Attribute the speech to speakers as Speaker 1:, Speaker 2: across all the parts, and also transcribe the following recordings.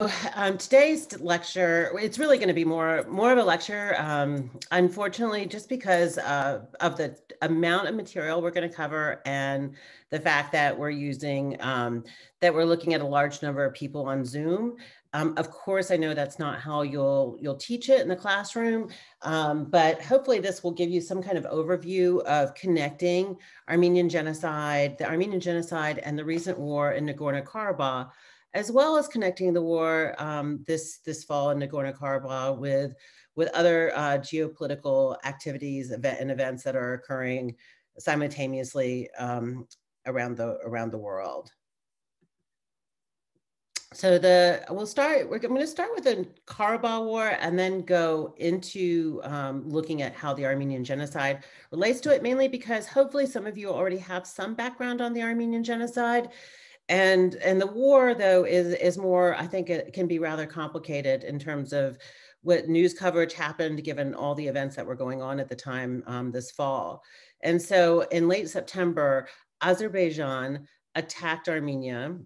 Speaker 1: Um, today's lecture, it's really going to be more more of a lecture. Um, unfortunately, just because uh, of the amount of material we're going to cover and the fact that we're using um, that we're looking at a large number of people on Zoom. Um, of course, I know that's not how you'll you'll teach it in the classroom, um, but hopefully this will give you some kind of overview of connecting Armenian genocide, the Armenian genocide, and the recent war in Nagorno-Karabakh as well as connecting the war um, this this fall in Nagorno-Karabakh with with other uh, geopolitical activities event, and events that are occurring simultaneously um, around the around the world. So the we'll start. We're, I'm going to start with the Karabakh War and then go into um, looking at how the Armenian genocide relates to it. Mainly because hopefully some of you already have some background on the Armenian genocide, and and the war though is is more i think it can be rather complicated in terms of what news coverage happened given all the events that were going on at the time um, this fall. And so in late september azerbaijan attacked armenia.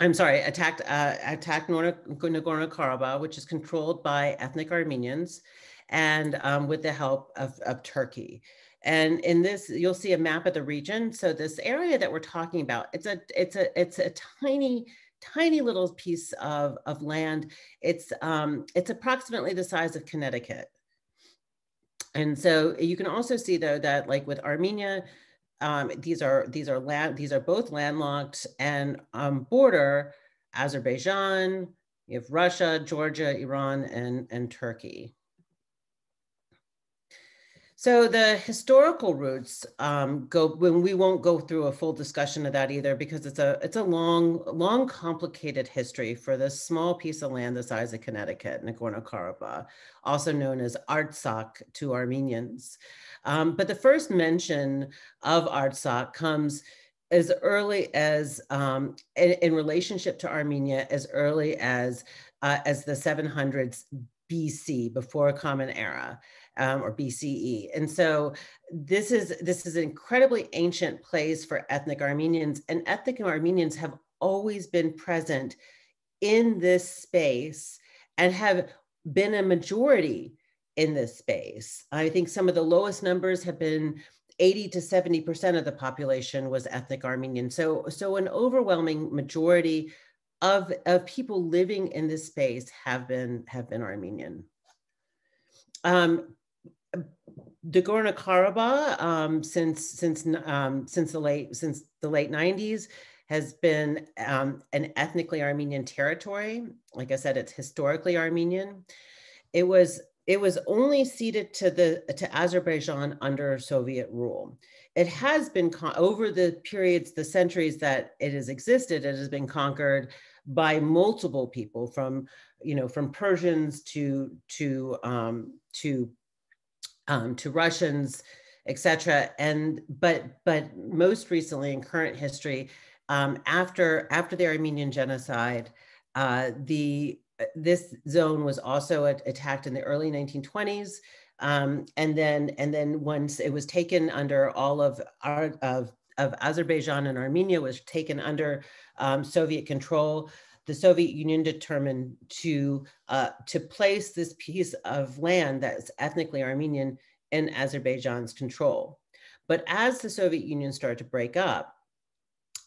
Speaker 1: I'm sorry attacked uh, attacked nagorno-karabakh which is controlled by ethnic armenians and um, with the help of, of turkey and in this, you'll see a map of the region. So this area that we're talking about, it's a, it's a, it's a tiny, tiny little piece of, of land. It's, um, it's approximately the size of Connecticut. And so you can also see though that like with Armenia, um, these are these are land these are both landlocked and um, border Azerbaijan, you have Russia, Georgia, Iran, and and Turkey. So the historical roots um, go when we won't go through a full discussion of that either because it's a it's a long long complicated history for this small piece of land the size of Connecticut, Nagorno-Karabakh, also known as Artsakh to Armenians. Um, but the first mention of Artsakh comes as early as um, in, in, relationship to Armenia as early as uh, as the 700s BC before Common Era um, or BCE. And so this is this is an incredibly ancient place for ethnic Armenians, and ethnic Armenians have always been present in this space and have been a majority in this space. I think some of the lowest numbers have been 80 to 70% of the population was ethnic Armenian. So, so an overwhelming majority of, of people living in this space have been, have been Armenian. Um, Nagorno-Karabakh um, since since um, since the late since the late 90s has been um, an ethnically Armenian territory. Like I said, it's historically Armenian. It was it was only ceded to the to Azerbaijan under Soviet rule. It has been over the periods, the centuries that it has existed. It has been conquered by multiple people, from you know from Persians to to um, to um, to Russians, etc. And but but most recently in current history, um, after after the Armenian genocide, uh, the this zone was also attacked in the early 1920s. Um, and then and then once it was taken under all of our of of Azerbaijan and Armenia was taken under um, Soviet control the Soviet Union determined to, uh, to place this piece of land that is ethnically Armenian in Azerbaijan's control. But as the Soviet Union started to break up,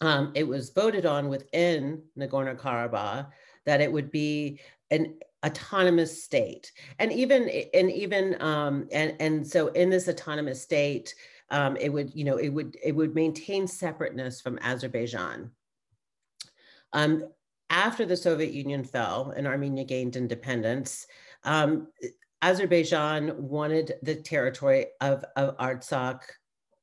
Speaker 1: um, it was voted on within Nagorno-Karabakh that it would be an autonomous state. And even, and even, um, and, and so in this autonomous state, um, it would, you know, it would, it would maintain separateness from Azerbaijan. Um, after the Soviet Union fell and Armenia gained independence, um, Azerbaijan wanted the territory of, of Artsakh,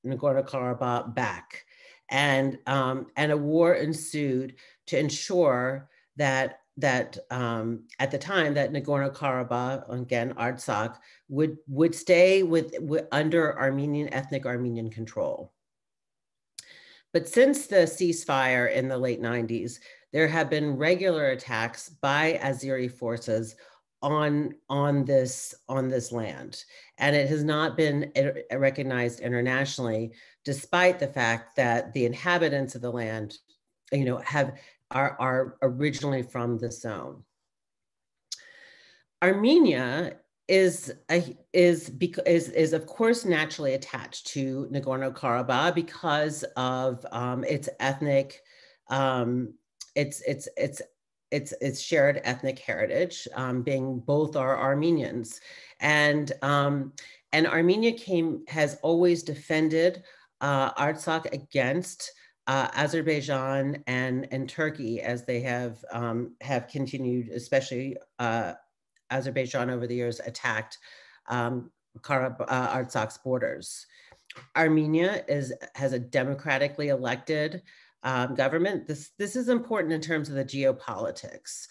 Speaker 1: Nagorno-Karabakh back. And, um, and a war ensued to ensure that, that um, at the time that Nagorno-Karabakh, again, Artsakh, would, would stay with, with, under Armenian, ethnic Armenian control. But since the ceasefire in the late 90s, there have been regular attacks by Azeri forces on on this on this land and it has not been recognized internationally despite the fact that the inhabitants of the land you know have are, are originally from the zone. Armenia is a, is is is of course naturally attached to Nagorno-Karabakh because of um, its ethnic, um, its its its its its shared ethnic heritage, um, being both are Armenians, and um, and Armenia came has always defended uh, Artsakh against uh, Azerbaijan and and Turkey as they have um, have continued, especially uh, Azerbaijan over the years attacked um, Karab- uh, Artsakh's borders. Armenia is has a democratically elected um, government. This this is important in terms of the geopolitics.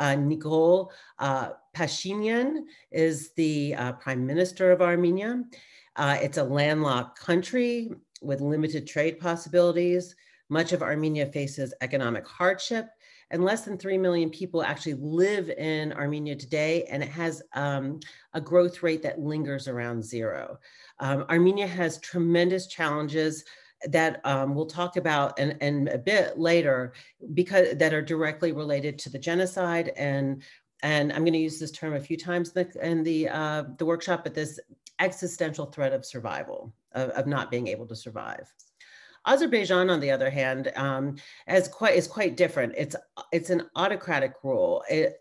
Speaker 1: Uh, Nikol uh, Pashinyan is the uh, prime minister of Armenia. Uh, it's a landlocked country with limited trade possibilities. Much of Armenia faces economic hardship and less than 3 million people actually live in Armenia today, and it has um, a growth rate that lingers around zero. Um, Armenia has tremendous challenges that um, we'll talk about and, and a bit later because that are directly related to the genocide and and I'm going to use this term a few times in the, in the, uh, the workshop, but this existential threat of survival, of, of not being able to survive. Azerbaijan, on the other hand, um, quite is quite different. It's it's an autocratic rule. It,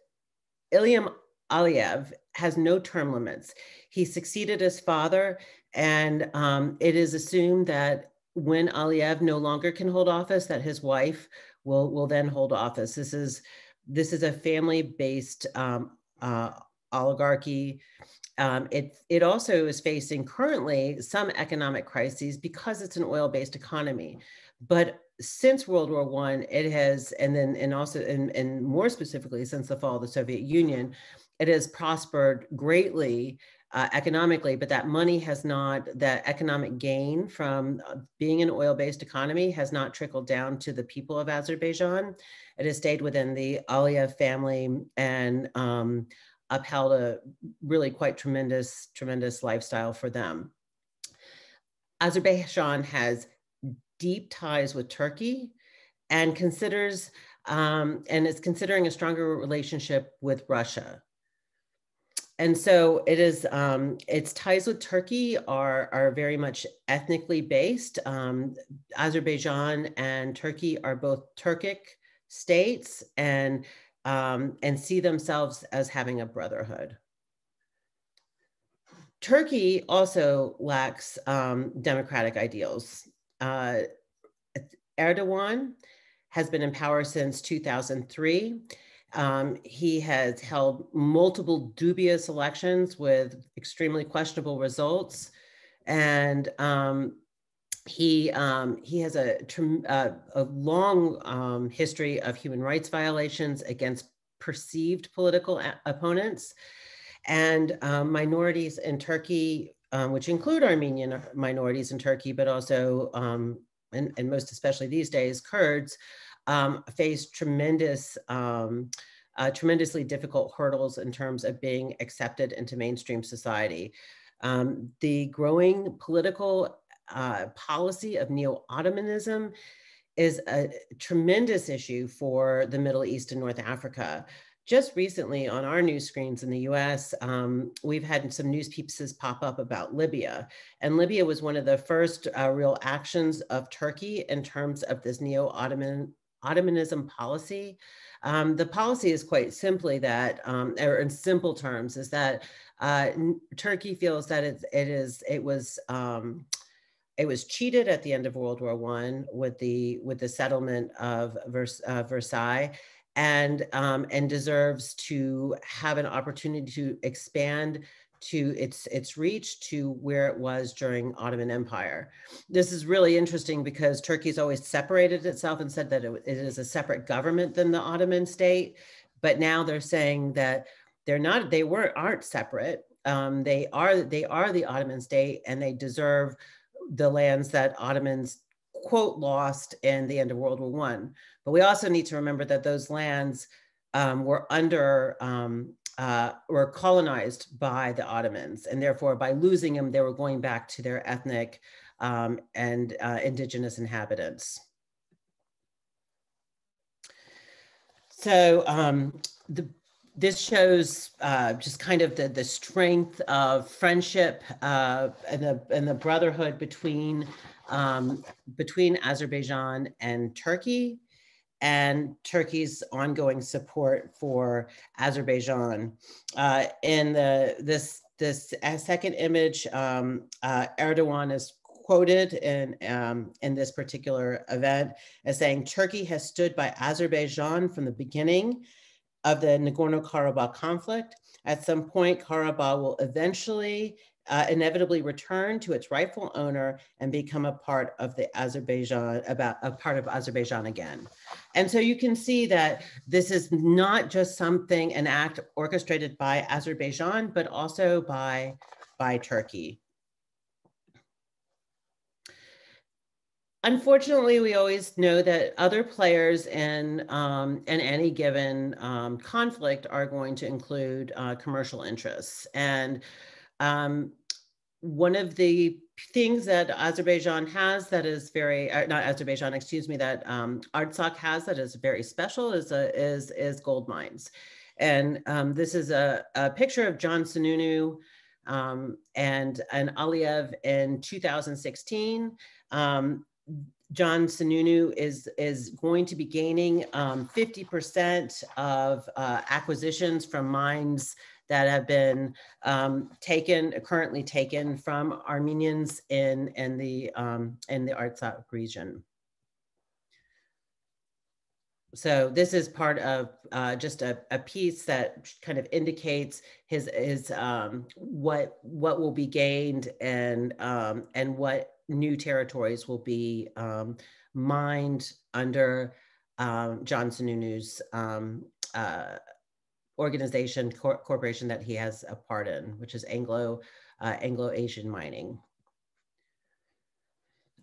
Speaker 1: Ilham Aliyev has no term limits. He succeeded his father, and um, it is assumed that when Aliyev no longer can hold office, that his wife will will then hold office. This is this is a family-based um, uh, oligarchy. Um, it, it also is facing currently some economic crises because it's an oil-based economy. But since World War One, it has, and then and also and, and more specifically since the fall of the Soviet Union, it has prospered greatly uh, economically, but that money has not, that economic gain from uh, being an oil-based economy has not trickled down to the people of Azerbaijan. It has stayed within the Aliyev family and um, upheld a really quite tremendous, tremendous lifestyle for them. Azerbaijan has deep ties with Turkey and considers um, and is considering a stronger relationship with Russia. And so it is, um, its ties with Turkey are, are very much ethnically based. Um, Azerbaijan and Turkey are both Turkic states and um, and see themselves as having a brotherhood. Turkey also lacks um, democratic ideals. Uh, Erdogan has been in power since 2003. Um, he has held multiple dubious elections with extremely questionable results. And um, he um, he has a, uh, a long um, history of human rights violations against perceived political opponents and um, minorities in Turkey, um, which include Armenian minorities in Turkey, but also um, and, and, most especially these days, Kurds um, face tremendous. Uh, tremendously difficult hurdles in terms of being accepted into mainstream society. Um, the growing political uh, policy of neo-Ottomanism is a tremendous issue for the Middle East and North Africa. Just recently on our news screens in the US, um, we've had some news pieces pop up about Libya. And Libya was one of the first uh, real actions of Turkey in terms of this neo-Ottoman Ottomanism policy. Um, the policy is quite simply that, um, or in simple terms, is that uh, Turkey feels that it, it is it was um, it was cheated at the end of World War One with the with the settlement of Vers, uh, Versailles, and um, and deserves to have an opportunity to expand to its its reach to where it was during Ottoman Empire. This is really interesting because Turkey's always separated itself and said that it, it is a separate government than the Ottoman state, but now they're saying that they're not they weren't aren't separate. Um, they are they are the Ottoman state and they deserve the lands that Ottomans quote lost in the end of World War One. But we also need to remember that those lands um, were under um, uh, were colonized by the Ottomans, and therefore by losing them, they were going back to their ethnic um, and uh, indigenous inhabitants. So um, the, this shows uh, just kind of the, the strength of friendship uh, and, the, and the brotherhood between, um, between Azerbaijan and Turkey and Turkey's ongoing support for Azerbaijan. Uh, in the this this second image, um, uh, Erdogan is quoted in um, in this particular event as saying Turkey has stood by Azerbaijan from the beginning of the Nagorno-Karabakh conflict. At some point, Karabakh will eventually uh, inevitably return to its rightful owner and become a part of the Azerbaijan, about a part of Azerbaijan again. And so you can see that this is not just something, an act orchestrated by Azerbaijan, but also by, by Turkey. Unfortunately, we always know that other players in, um, in any given um, conflict are going to include uh, commercial interests. And um, one of the things that Azerbaijan has that is very, uh, not Azerbaijan, excuse me, that um, Artsakh has that is very special is, a, is, is gold mines. And um, this is a, a, picture of John Sununu um, and, and Aliyev in 2016. Um, John Sununu is, is going to be gaining 50% um, of uh, acquisitions from mines that have been um, taken, currently taken from Armenians in, in, the, um, in the Artsakh region. So this is part of uh, just a, a, piece that kind of indicates his, his um, what, what will be gained and, um, and what new territories will be um, mined under um, John Sununu's um, uh, organization cor corporation that he has a part in, which is Anglo uh, Anglo Asian Mining.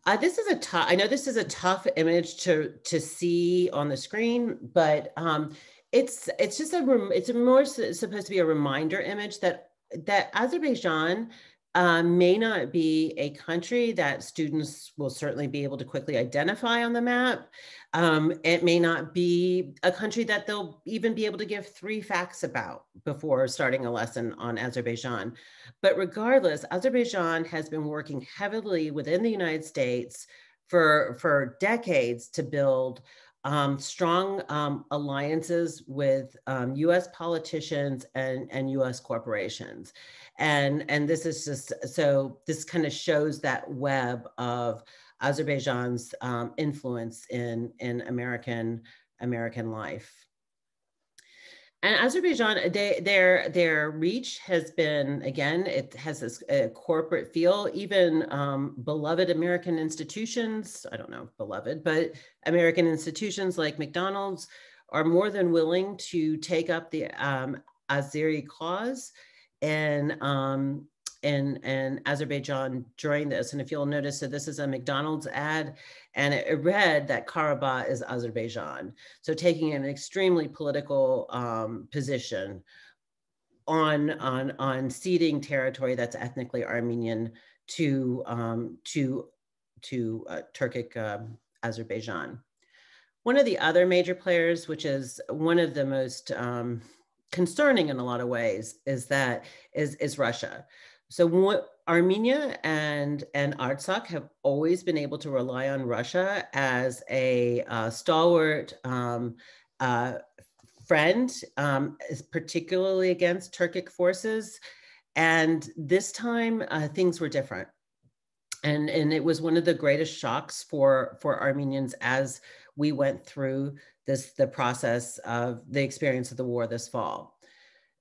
Speaker 1: Uh, this is a tough. I know this is a tough image to to see on the screen, but um, it's it's just a it's a more supposed to be a reminder image that that Azerbaijan um, may not be a country that students will certainly be able to quickly identify on the map. Um, it may not be a country that they'll even be able to give three facts about before starting a lesson on Azerbaijan. But regardless, Azerbaijan has been working heavily within the United States for, for decades to build um, strong um, alliances with um, US politicians and, and US corporations. And, and this is just, so this kind of shows that web of Azerbaijan's um, influence in, in American, American life. And Azerbaijan, they, their their reach has been again. It has this corporate feel. Even um, beloved American institutions, I don't know beloved, but American institutions like McDonald's are more than willing to take up the um, Azeri cause and um, in, in Azerbaijan during this. And if you'll notice that this is a McDonald's ad and it, read that Karabakh is Azerbaijan. So taking an extremely political um, position on, on, on ceding territory that's ethnically Armenian to, um, to, to uh, Turkic uh, Azerbaijan. One of the other major players, which is one of the most um, concerning in a lot of ways, is that is, is Russia. So what Armenia and, and Artsakh have always been able to rely on Russia as a uh, stalwart um, uh, friend, um, particularly against Turkic forces. And this time uh, things were different. And, and it was one of the greatest shocks for, for Armenians as we went through this, the process of the experience of the war this fall.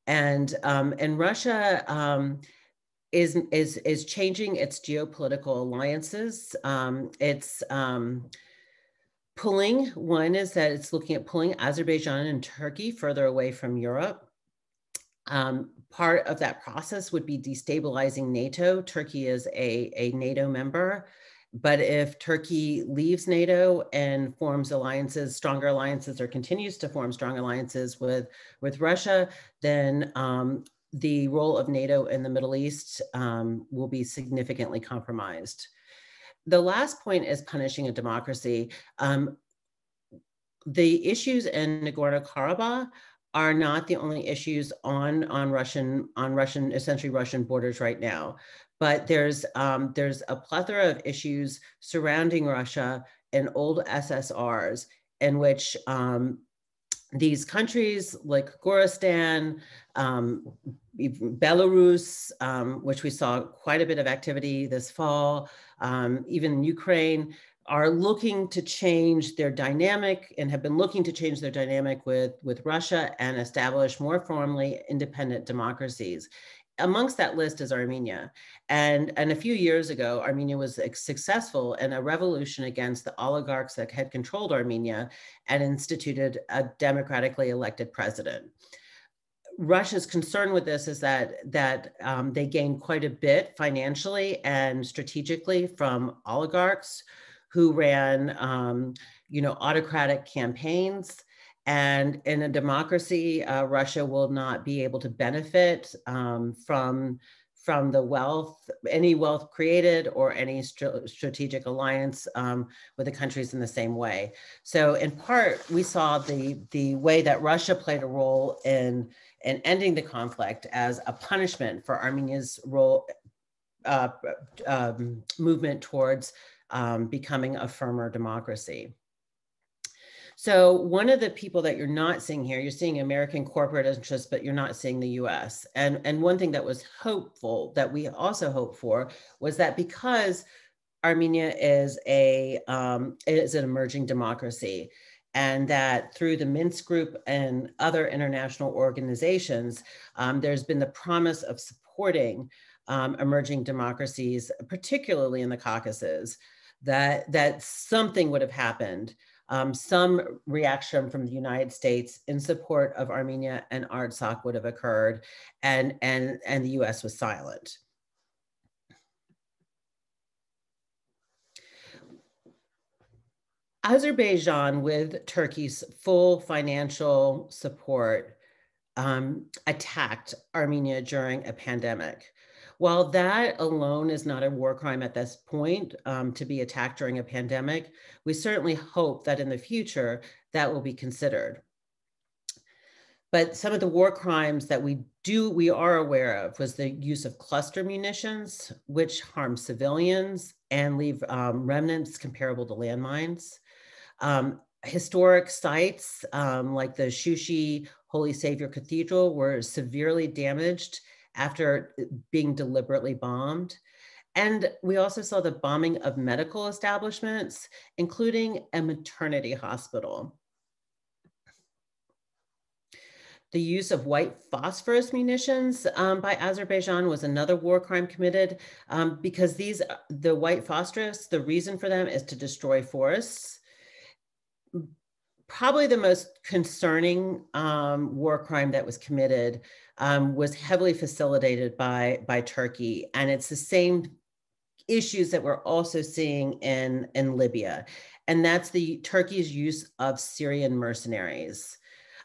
Speaker 1: And, um, and Russia, um, is is is changing its geopolitical alliances. Um, it's um, pulling. One is that it's looking at pulling Azerbaijan and Turkey further away from Europe. Um, part of that process would be destabilizing NATO. Turkey is a, a NATO member. But if Turkey leaves NATO and forms alliances, stronger alliances, or continues to form strong alliances with, with Russia, then um, the role of NATO in the Middle East um, will be significantly compromised. The last point is punishing a democracy. Um, the issues in Nagorno-Karabakh are not the only issues on on Russian on Russian essentially Russian borders right now, but there's um, there's a plethora of issues surrounding Russia and old SSRs in which um, these countries like Goristan, um, Belarus, um, which we saw quite a bit of activity this fall, um, even Ukraine, are looking to change their dynamic and have been looking to change their dynamic with, with Russia and establish more formally independent democracies. Amongst that list is Armenia. And, and a few years ago, Armenia was successful in a revolution against the oligarchs that had controlled Armenia and instituted a democratically elected president. Russia's concern with this is that that um, they gain quite a bit financially and strategically from oligarchs who ran, um, you know, autocratic campaigns. And in a democracy, uh, Russia will not be able to benefit um, from from the wealth, any wealth created or any st strategic alliance um, with the countries in the same way. So in part, we saw the, the way that Russia played a role in, in ending the conflict as a punishment for Armenia's role, uh, um, movement towards um, becoming a firmer democracy. So one of the people that you're not seeing here, you're seeing American corporate interests, but you're not seeing the US. And, and one thing that was hopeful that we also hoped for was that because Armenia is a um, is an emerging democracy, and that through the Minsk Group and other international organizations, um, there's been the promise of supporting um, emerging democracies, particularly in the Caucasus, that that something would have happened, um, some reaction from the United States in support of Armenia and Artsakh would have occurred, and and and the U.S. was silent. Azerbaijan, with Turkey's full financial support, um, attacked Armenia during a pandemic. While that alone is not a war crime at this point um, to be attacked during a pandemic, we certainly hope that in the future that will be considered. But some of the war crimes that we do, we are aware of was the use of cluster munitions, which harm civilians and leave um, remnants comparable to landmines. Um, historic sites um, like the Shushi Holy Savior Cathedral were severely damaged after uh, being deliberately bombed. And we also saw the bombing of medical establishments, including a maternity hospital. The use of white phosphorus munitions um, by Azerbaijan was another war crime committed um, because these, the white phosphorus, the reason for them is to destroy forests. Probably the most concerning um, war crime that was committed um, was heavily facilitated by, by Turkey. And it's the same issues that we're also seeing in, in Libya. And that's the Turkey's use of Syrian mercenaries.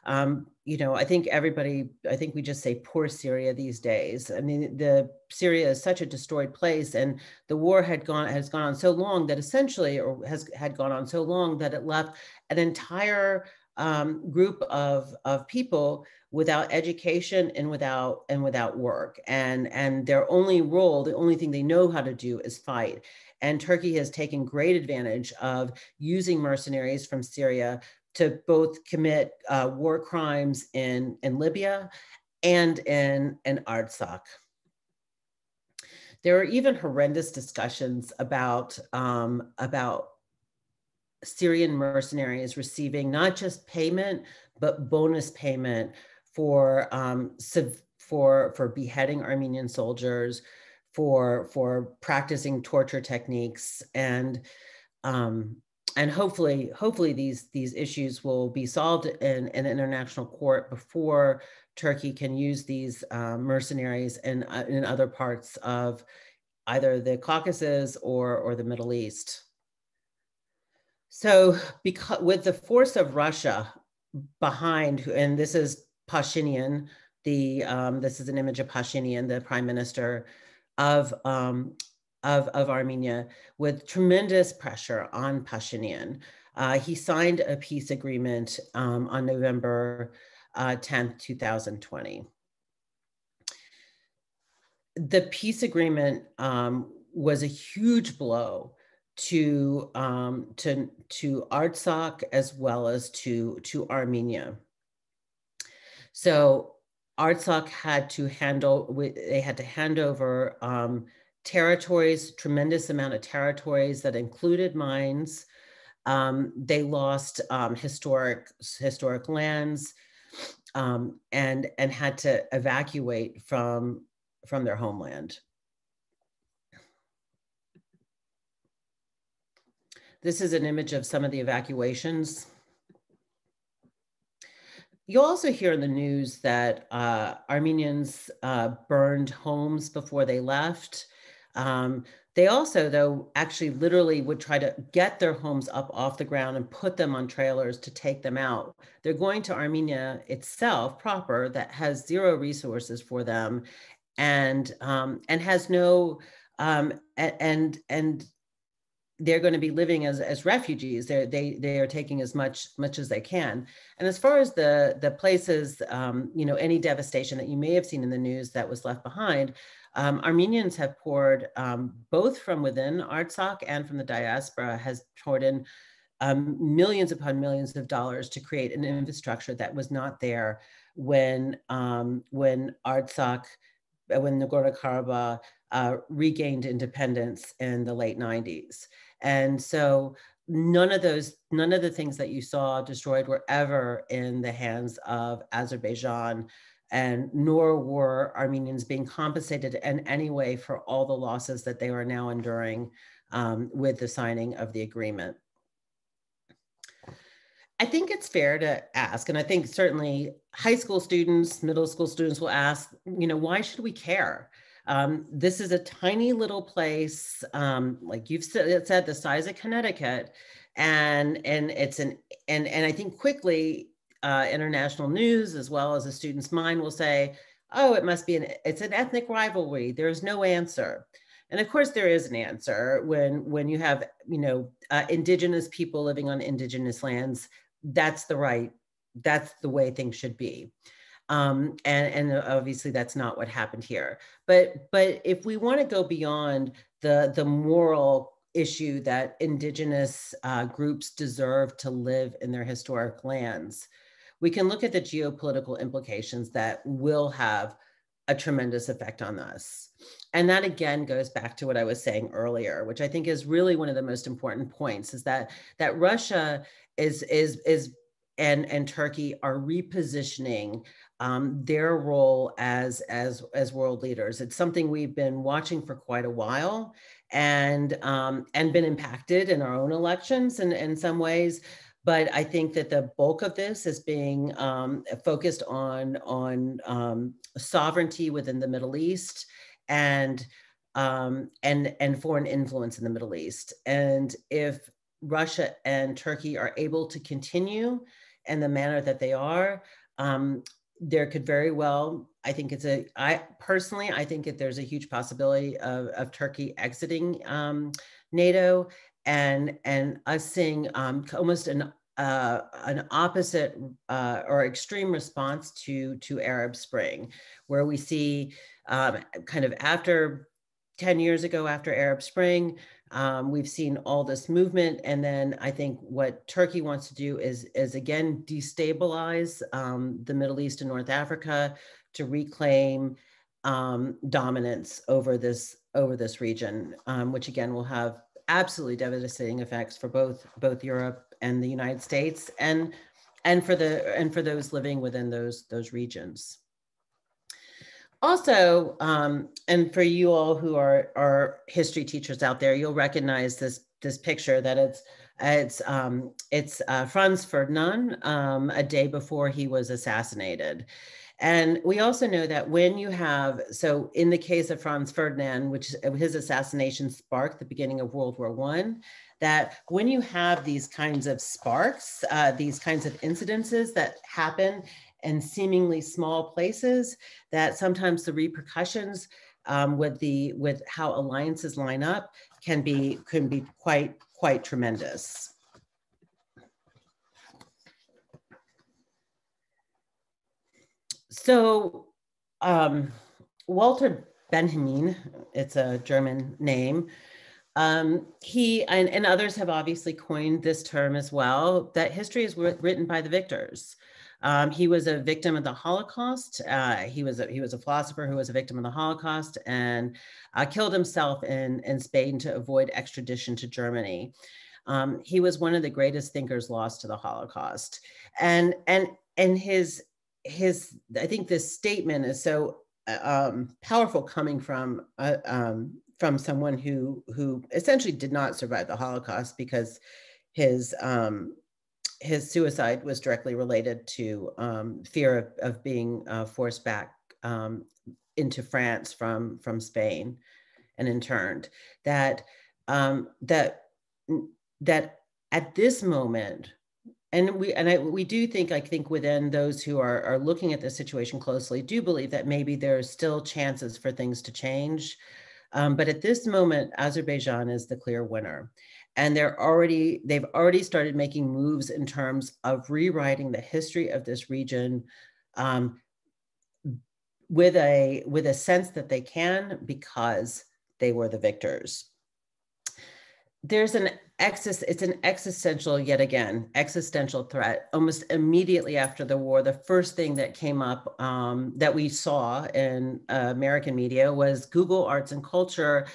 Speaker 1: Um, you know, I think everybody, I think we just say poor Syria these days. I mean, the Syria is such a destroyed place and the war had gone, has gone on so long that essentially, or has had gone on so long that it left an entire um, group of, of people without education and without and without work and and their only role the only thing they know how to do is fight and turkey has taken great advantage of using mercenaries from syria to both commit uh, war crimes in in libya and in in artsakh. There are even horrendous discussions about um, about Syrian mercenaries receiving not just payment, but bonus payment for um, for for beheading Armenian soldiers, for for practicing torture techniques, and um, and hopefully hopefully these these issues will be solved in an international court before Turkey can use these uh, mercenaries in uh, in other parts of either the Caucasus or or the Middle East. So because with the force of Russia behind, and this is Pashinyan, the um, this is an image of Pashinyan, the prime minister of um, of, of Armenia, with tremendous pressure on Pashinyan. Uh, he signed a peace agreement um, on November uh, 10th, 2020. The peace agreement um, was a huge blow to um, to to Artsakh as well as to to Armenia. So Artsakh had to handle they had to hand over um, territories, tremendous amount of territories that included mines. Um, they lost um, historic historic lands um, and and had to evacuate from from their homeland. This is an image of some of the evacuations. You'll also hear in the news that uh, Armenians uh, burned homes before they left. Um, they also, though, actually literally would try to get their homes up off the ground and put them on trailers to take them out. They're going to Armenia itself proper that has zero resources for them and um, and has no um, and and they're going to be living as, as refugees. They're, they they are taking as much much as they can. And as far as the the places, um, you know, any devastation that you may have seen in the news that was left behind, um, Armenians have poured um, both from within Artsakh and from the diaspora has poured in um, millions upon millions of dollars to create an infrastructure that was not there when um, when Artsakh when Nagorno-Karabakh uh, regained independence in the late 90s. And so none of those, none of the things that you saw destroyed were ever in the hands of Azerbaijan and nor were Armenians being compensated in any way for all the losses that they are now enduring um, with the signing of the agreement. I think it's fair to ask, and I think certainly high school students, middle school students will ask, you know, why should we care? Um, this is a tiny little place, um, like you've said, said, the size of Connecticut, and and it's an and and I think quickly uh, international news as well as a student's mind will say, oh, it must be an it's an ethnic rivalry. There's no answer. And of course, there is an answer when when you have you know uh, indigenous people living on indigenous lands. That's the right. That's the way things should be. Um, and, and obviously that's not what happened here. But but if we want to go beyond the the moral issue that indigenous uh, groups deserve to live in their historic lands, we can look at the geopolitical implications that will have a tremendous effect on us. And that again goes back to what I was saying earlier, which I think is really one of the most important points is that that Russia is is is and and Turkey are repositioning um, their role as as as world leaders. It's something we've been watching for quite a while, and um, and been impacted in our own elections and in some ways. But I think that the bulk of this is being um, focused on on um, sovereignty within the Middle East and um, and and foreign influence in the Middle East. And if Russia and Turkey are able to continue in the manner that they are, um, there could very well i think it's a i personally i think that there's a huge possibility of, of turkey exiting um, nato and and us seeing um, almost an uh, an opposite uh, or extreme response to to arab spring where we see um, kind of after 10 years ago after arab spring um, we've seen all this movement, and then I think what Turkey wants to do is is again destabilize um, the Middle East and North Africa to reclaim um, dominance over this over this region, um, which again will have absolutely devastating effects for both both Europe and the United States, and and for the and for those living within those those regions also, um, and for you all who are are history teachers out there, you'll recognize this this picture that it's it's um, it's uh, Franz Ferdinand um, a day before he was assassinated. And we also know that when you have, so in the case of Franz Ferdinand, which his assassination sparked the beginning of World War One, that when you have these kinds of sparks, uh, these kinds of incidences that happen in seemingly small places, that sometimes the repercussions um, with the with how alliances line up can be can be quite quite tremendous. So um, Walter Benjamin, it's a German name, um, he and, and, others have obviously coined this term as well, that history is written by the victors. Um, he was a victim of the Holocaust. Uh, he was a, he was a philosopher who was a victim of the Holocaust and uh, killed himself in, in Spain to avoid extradition to Germany. Um, he was one of the greatest thinkers lost to the Holocaust, and and and his his I think this statement is so uh, um, powerful coming from uh, um, from someone who who essentially did not survive the Holocaust because his um, his suicide was directly related to um, fear of, of being uh, forced back um, into France from from Spain and interned. That um, that that at this moment, and we and I, we do think I think within those who are are looking at the situation closely do believe that maybe there are still chances for things to change. Um, but at this moment, Azerbaijan is the clear winner. And they're already they've already started making moves in terms of rewriting the history of this region um, with a with a sense that they can because they were the victors. There's an excess it's an existential yet again existential threat almost immediately after the war the first thing that came up um, that we saw in uh, american media was google arts and culture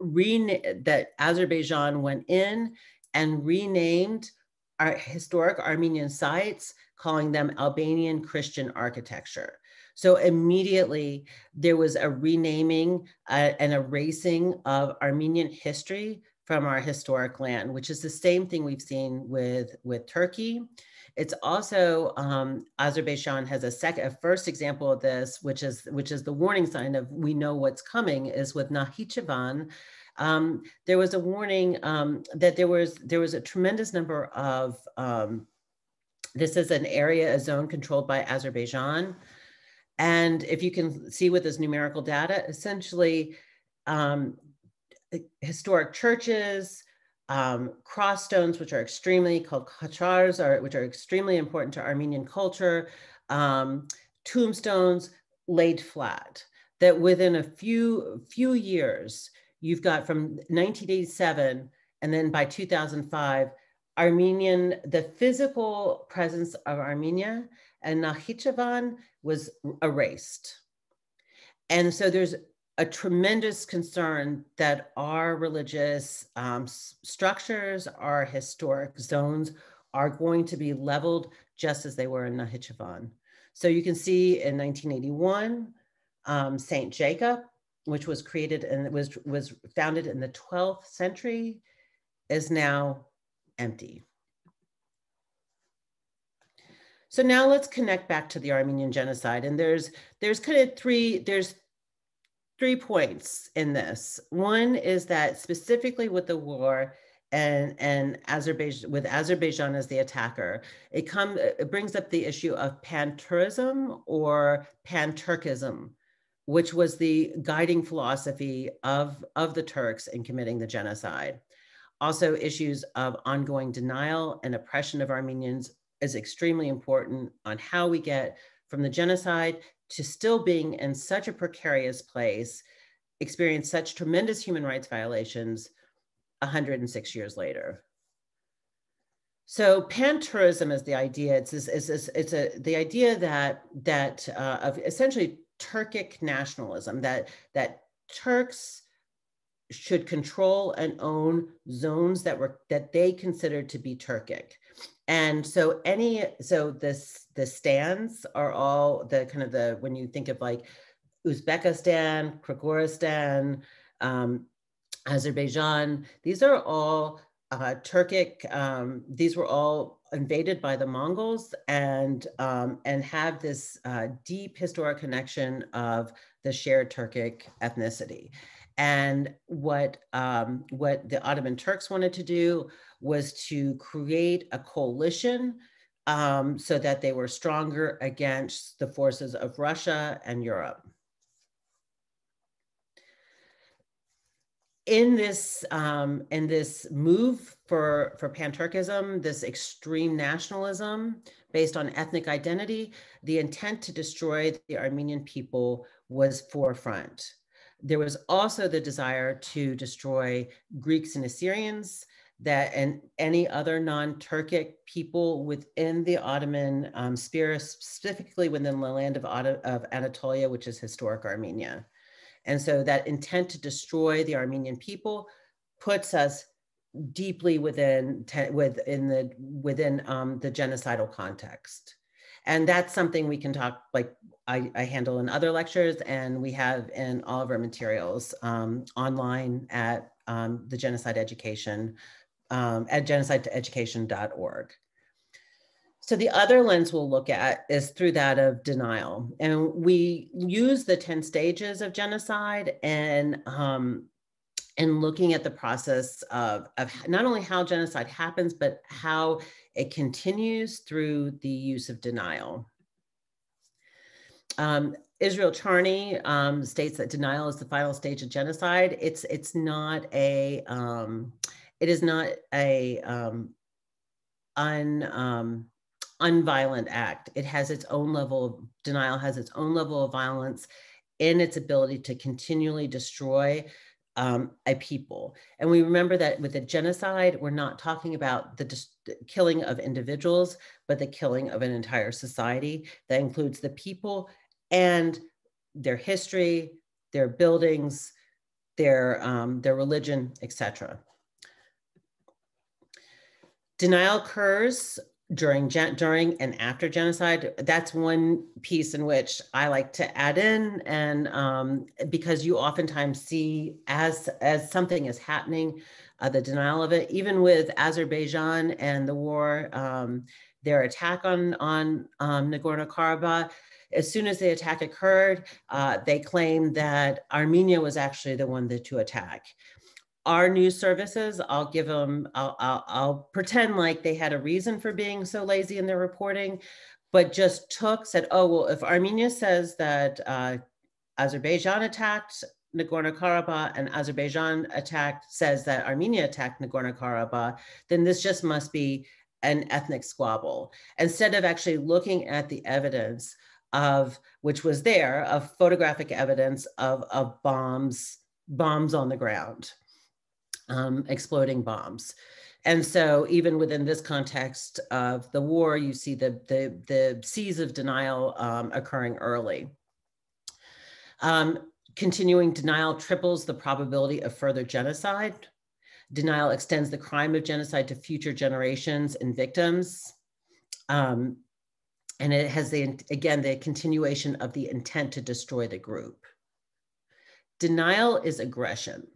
Speaker 1: rena- that Azerbaijan went in and renamed our historic Armenian sites, calling them Albanian Christian architecture. So immediately there was a renaming uh, and erasing of Armenian history from our historic land, which is the same thing we've seen with, with Turkey. It's also um, Azerbaijan has a second, a first example of this, which is which is the warning sign of we know what's coming, is with Nakhichevan. Um, there was a warning um, that there was there was a tremendous number of um, this is an area, a zone controlled by Azerbaijan. And if you can see with this numerical data, essentially um, historic churches, um, cross stones, which are extremely called khachkars, are, which are extremely important to Armenian culture, um, tombstones laid flat. That within a few few years, you've got from 1987 and then by 2005, Armenian, the physical presence of Armenia and Nakhichevan was erased. And so there's a tremendous concern that our religious um, structures, our historic zones are going to be leveled just as they were in Nakhichevan. So you can see in 1981, um, St. Jacob, which was created and was, was founded in the 12th century, is now empty. So now let's connect back to the Armenian genocide. And there's there's kind of three, there's three points in this. One is that specifically with the war and and Azerbaijan with Azerbaijan as the attacker, it comes it brings up the issue of pan-Turism or pan-Turkism, which was the guiding philosophy of, of the Turks in committing the genocide. Also, issues of ongoing denial and oppression of Armenians is extremely important on how we get from the genocide to still being in such a precarious place, experience such tremendous human rights violations 106 years later. So pan-Turism is the idea. It's, it's, it's, it's a, the idea that, that uh, of essentially Turkic nationalism, that, that Turks should control and own zones that were that they considered to be Turkic. And so any so this the stands are all the kind of the when you think of like Uzbekistan, Kyrgyzstan, um, Azerbaijan, these are all uh, Turkic. Um, these were all invaded by the Mongols and um, and have this uh, deep historic connection of the shared Turkic ethnicity. And what um, what the Ottoman Turks wanted to do was to create a coalition um, so that they were stronger against the forces of Russia and Europe. in this um, in this move for for pan-Turkism, this extreme nationalism based on ethnic identity, the intent to destroy the Armenian people was forefront. There was also the desire to destroy Greeks and Assyrians, that and any other non-Turkic people within the Ottoman um, sphere, specifically within the land of, of Anatolia, which is historic Armenia. And so that intent to destroy the Armenian people puts us deeply within within the within um, the genocidal context. And that's something we can talk like I, I, handle in other lectures, and we have in all of our materials um, online at um, the Genocide Education um, at genocideeducation.org. So the other lens we'll look at is through that of denial. And we use the 10 stages of genocide and um, and looking at the process of, of not only how genocide happens, but how it continues through the use of denial. Um, Israel Charny um, states that denial is the final stage of genocide. It's it's not a um, it is not a um, un um, unviolent act. It has its own level of denial, has its own level of violence in its ability to continually destroy um, a people. And we remember that with a genocide, we're not talking about the, the killing of individuals, but the killing of an entire society that includes the people and their history, their buildings, their, um, their religion, etc. Denial occurs during during and after genocide that's one piece in which i like to add in and um, because you oftentimes see as as something is happening uh, the denial of it even with azerbaijan and the war um, their attack on on um, nagorno-karabakh as soon as the attack occurred uh, they claimed that armenia was actually the one that to attack our news services, I'll give them, I'll, I'll, I'll, pretend like they had a reason for being so lazy in their reporting, but just took, said, oh, well, if Armenia says that uh, Azerbaijan attacked Nagorno-Karabakh and Azerbaijan attacked, says that Armenia attacked Nagorno-Karabakh, then this just must be an ethnic squabble. Instead of actually looking at the evidence of, which was there, of photographic evidence of, of bombs, bombs on the ground um, exploding bombs. And so even within this context of the war, you see the, the, the seas of denial um, occurring early. Um, continuing denial triples the probability of further genocide. Denial extends the crime of genocide to future generations and victims. Um, and it has the, again, the continuation of the intent to destroy the group. Denial is aggression.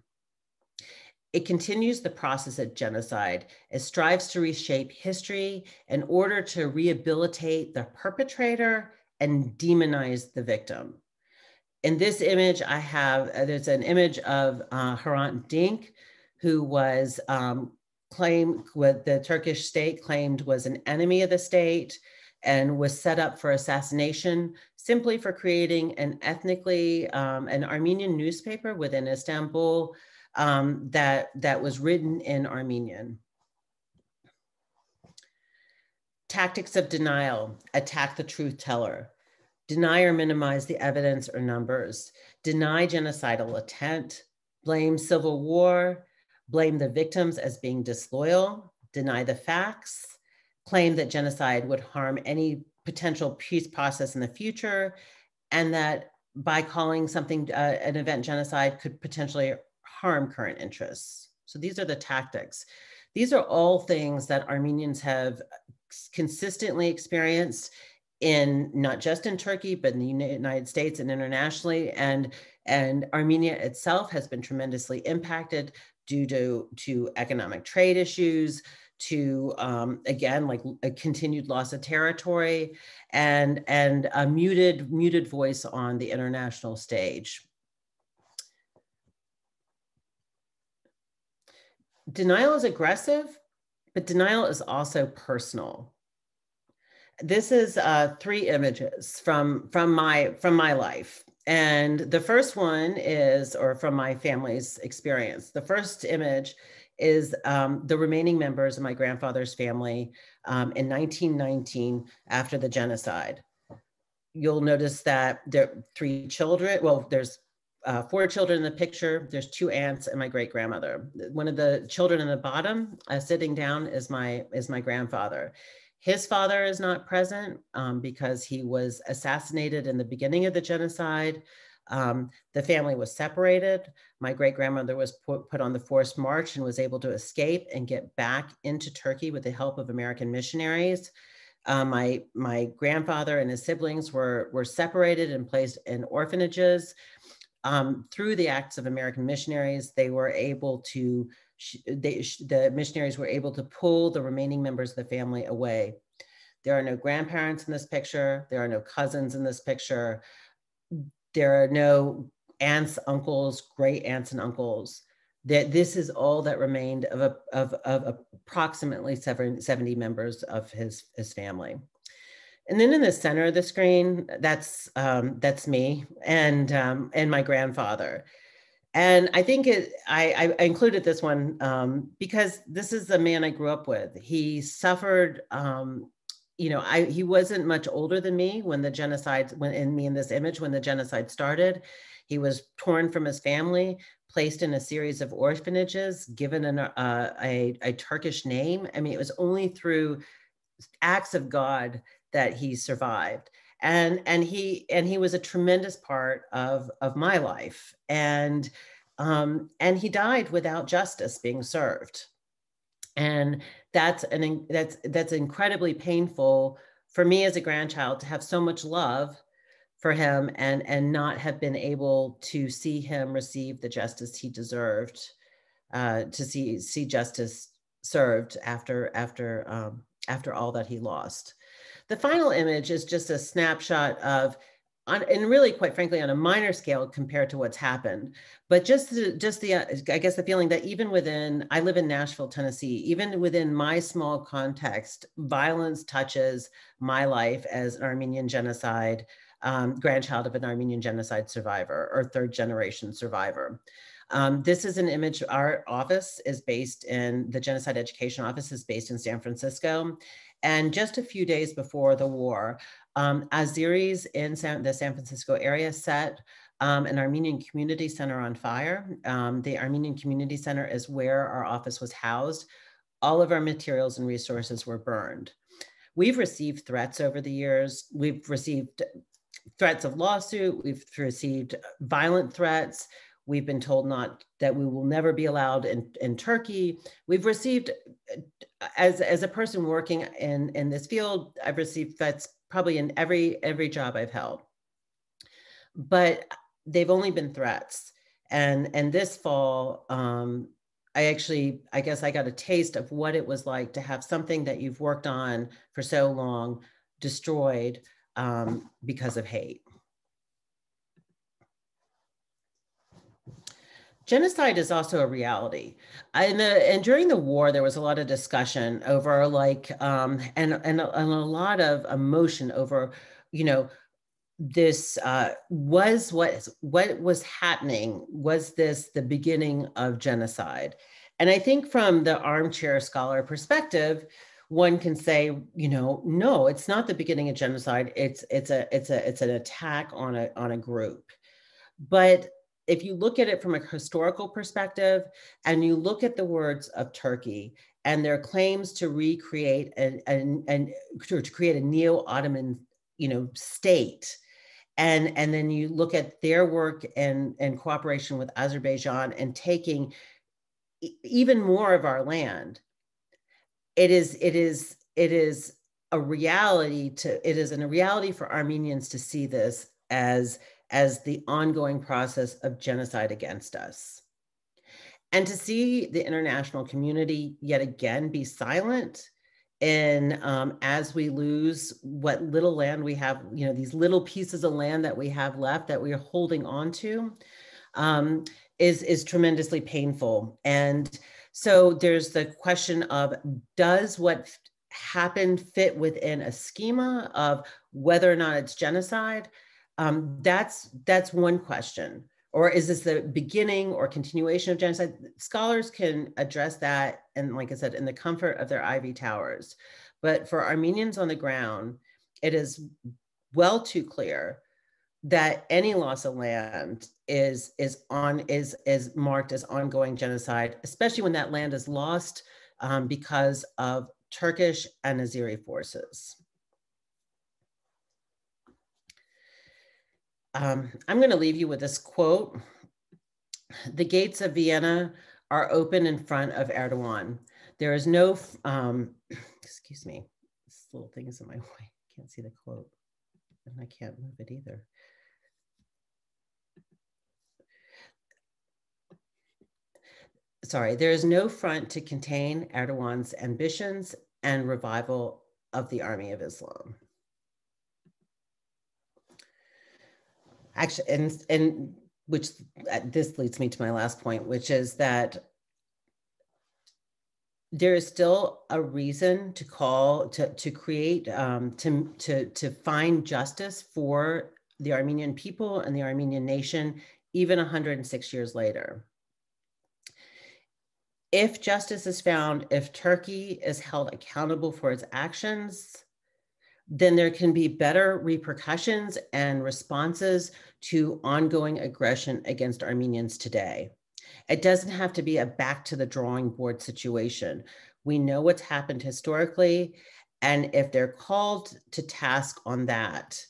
Speaker 1: It continues the process of genocide. It strives to reshape history in order to rehabilitate the perpetrator and demonize the victim. In this image, I have, uh, there's an image of uh, Hrant Dink, who was um, claimed, what the Turkish state claimed was an enemy of the state and was set up for assassination simply for creating an ethnically, um, an Armenian newspaper within Istanbul um, that, that was written in Armenian. Tactics of denial, attack the truth teller, deny or minimize the evidence or numbers, deny genocidal intent, blame civil war, blame the victims as being disloyal, deny the facts, claim that genocide would harm any potential peace process in the future, and that by calling something uh, an event genocide could potentially harm current interests. So these are the tactics. These are all things that Armenians have consistently experienced in not just in Turkey, but in the United States and internationally. And, and Armenia itself has been tremendously impacted due to, to economic trade issues, to um, again like a continued loss of territory and and a muted muted voice on the international stage denial is aggressive, but denial is also personal. This is uh, three images from, from, my, from my life. And the first one is, or from my family's experience, the first image is um, the remaining members of my grandfather's family um, in 1919 after the genocide. You'll notice that there are three children. Well, there's uh, four children in the picture. There's two aunts and my great grandmother. One of the children in the bottom, uh, sitting down, is my is my grandfather. His father is not present um, because he was assassinated in the beginning of the genocide. Um, the family was separated. My great grandmother was put, put on the forced march and was able to escape and get back into Turkey with the help of American missionaries. Uh, my my grandfather and his siblings were were separated and placed in orphanages. Um, through the acts of American missionaries, they were able to they, the missionaries were able to pull the remaining members of the family away. There are no grandparents in this picture. There are no cousins in this picture. There are no aunts, uncles, great aunts and uncles. That this is all that remained of, a, of, of approximately 70 members of his, his family. And then in the center of the screen, that's um, that's me and um, and my grandfather and I think it, I, I included this one um, because this is the man I grew up with. He suffered, um, you know, I, he wasn't much older than me when the genocide, when in me in this image, when the genocide started. He was torn from his family, placed in a series of orphanages, given an, uh, a, a Turkish name. I mean, it was only through acts of God that he survived. And and he and he was a tremendous part of of my life. And um, and he died without justice being served. And that's an that's that's incredibly painful for me as a grandchild to have so much love for him and and not have been able to see him receive the justice he deserved uh, to see see justice served after after um, after all that he lost the final image is just a snapshot of on, and really quite frankly on a minor scale compared to what's happened. But just the, just the uh, i guess the feeling that even within i live in nashville tennessee even within my small context violence touches my life as an armenian genocide um, grandchild of an armenian genocide survivor or third generation survivor. Um, this is an image our office is based in the genocide education office is based in san francisco and just a few days before the war, um, in San, the San Francisco area set um, an Armenian community center on fire. Um, the Armenian Community Center is where our office was housed. All of our materials and resources were burned. We've received threats over the years. We've received threats of lawsuit. We've received violent threats. We've been told not that we will never be allowed in, in Turkey. We've received, as, as a person working in, in this field, I've received threats probably in every, every job I've held. But they've only been threats. And, and this fall, um, I actually, I guess I got a taste of what it was like to have something that you've worked on for so long destroyed um, because of hate. Genocide is also a reality. And, and during the war there was a lot of discussion over like um, and, and, and a lot of emotion over you know this uh, was what what was happening was this the beginning of genocide? And i think from the armchair scholar perspective one can say you know no it's not the beginning of genocide. It's it's a it's a it's an attack on a on a group. But if you look at it from a historical perspective and you look at the words of Turkey and their claims to recreate and and, and to create a neo-Ottoman, you know, state, and and then you look at their work and and cooperation with Azerbaijan and taking even more of our land, it is it is it is a reality to it is a reality for Armenians to see this as as the ongoing process of genocide against us. And to see the international community yet again be silent in um, as we lose what little land we have, you know, these little pieces of land that we have left that we are holding on to um, is, is tremendously painful. And so there's the question of does what happened fit within a schema of whether or not it's genocide? Um, that's that's one question. Or is this the beginning or continuation of genocide? Scholars can address that, and like I said, in the comfort of their ivy towers. But for Armenians on the ground, it is well too clear that any loss of land is is on is is marked as ongoing genocide, especially when that land is lost um, because of Turkish and Azeri forces. Um, I'm going to leave you with this quote. The gates of Vienna are open in front of Erdogan. There is no, um, excuse me, this little thing is in my way. I can't see the quote and I can't move it either. Sorry, there is no front to contain Erdogan's ambitions and revival of the army of Islam. Actually and and which uh, this leads me to my last point which is that there is still a reason to call to to create um, to to to find justice for the Armenian people and the Armenian nation even 106 years later. If justice is found, if Turkey is held accountable for its actions, then there can be better repercussions and responses to ongoing aggression against Armenians today. It doesn't have to be a back to the drawing board situation. We know what's happened historically. And if they're called to task on that,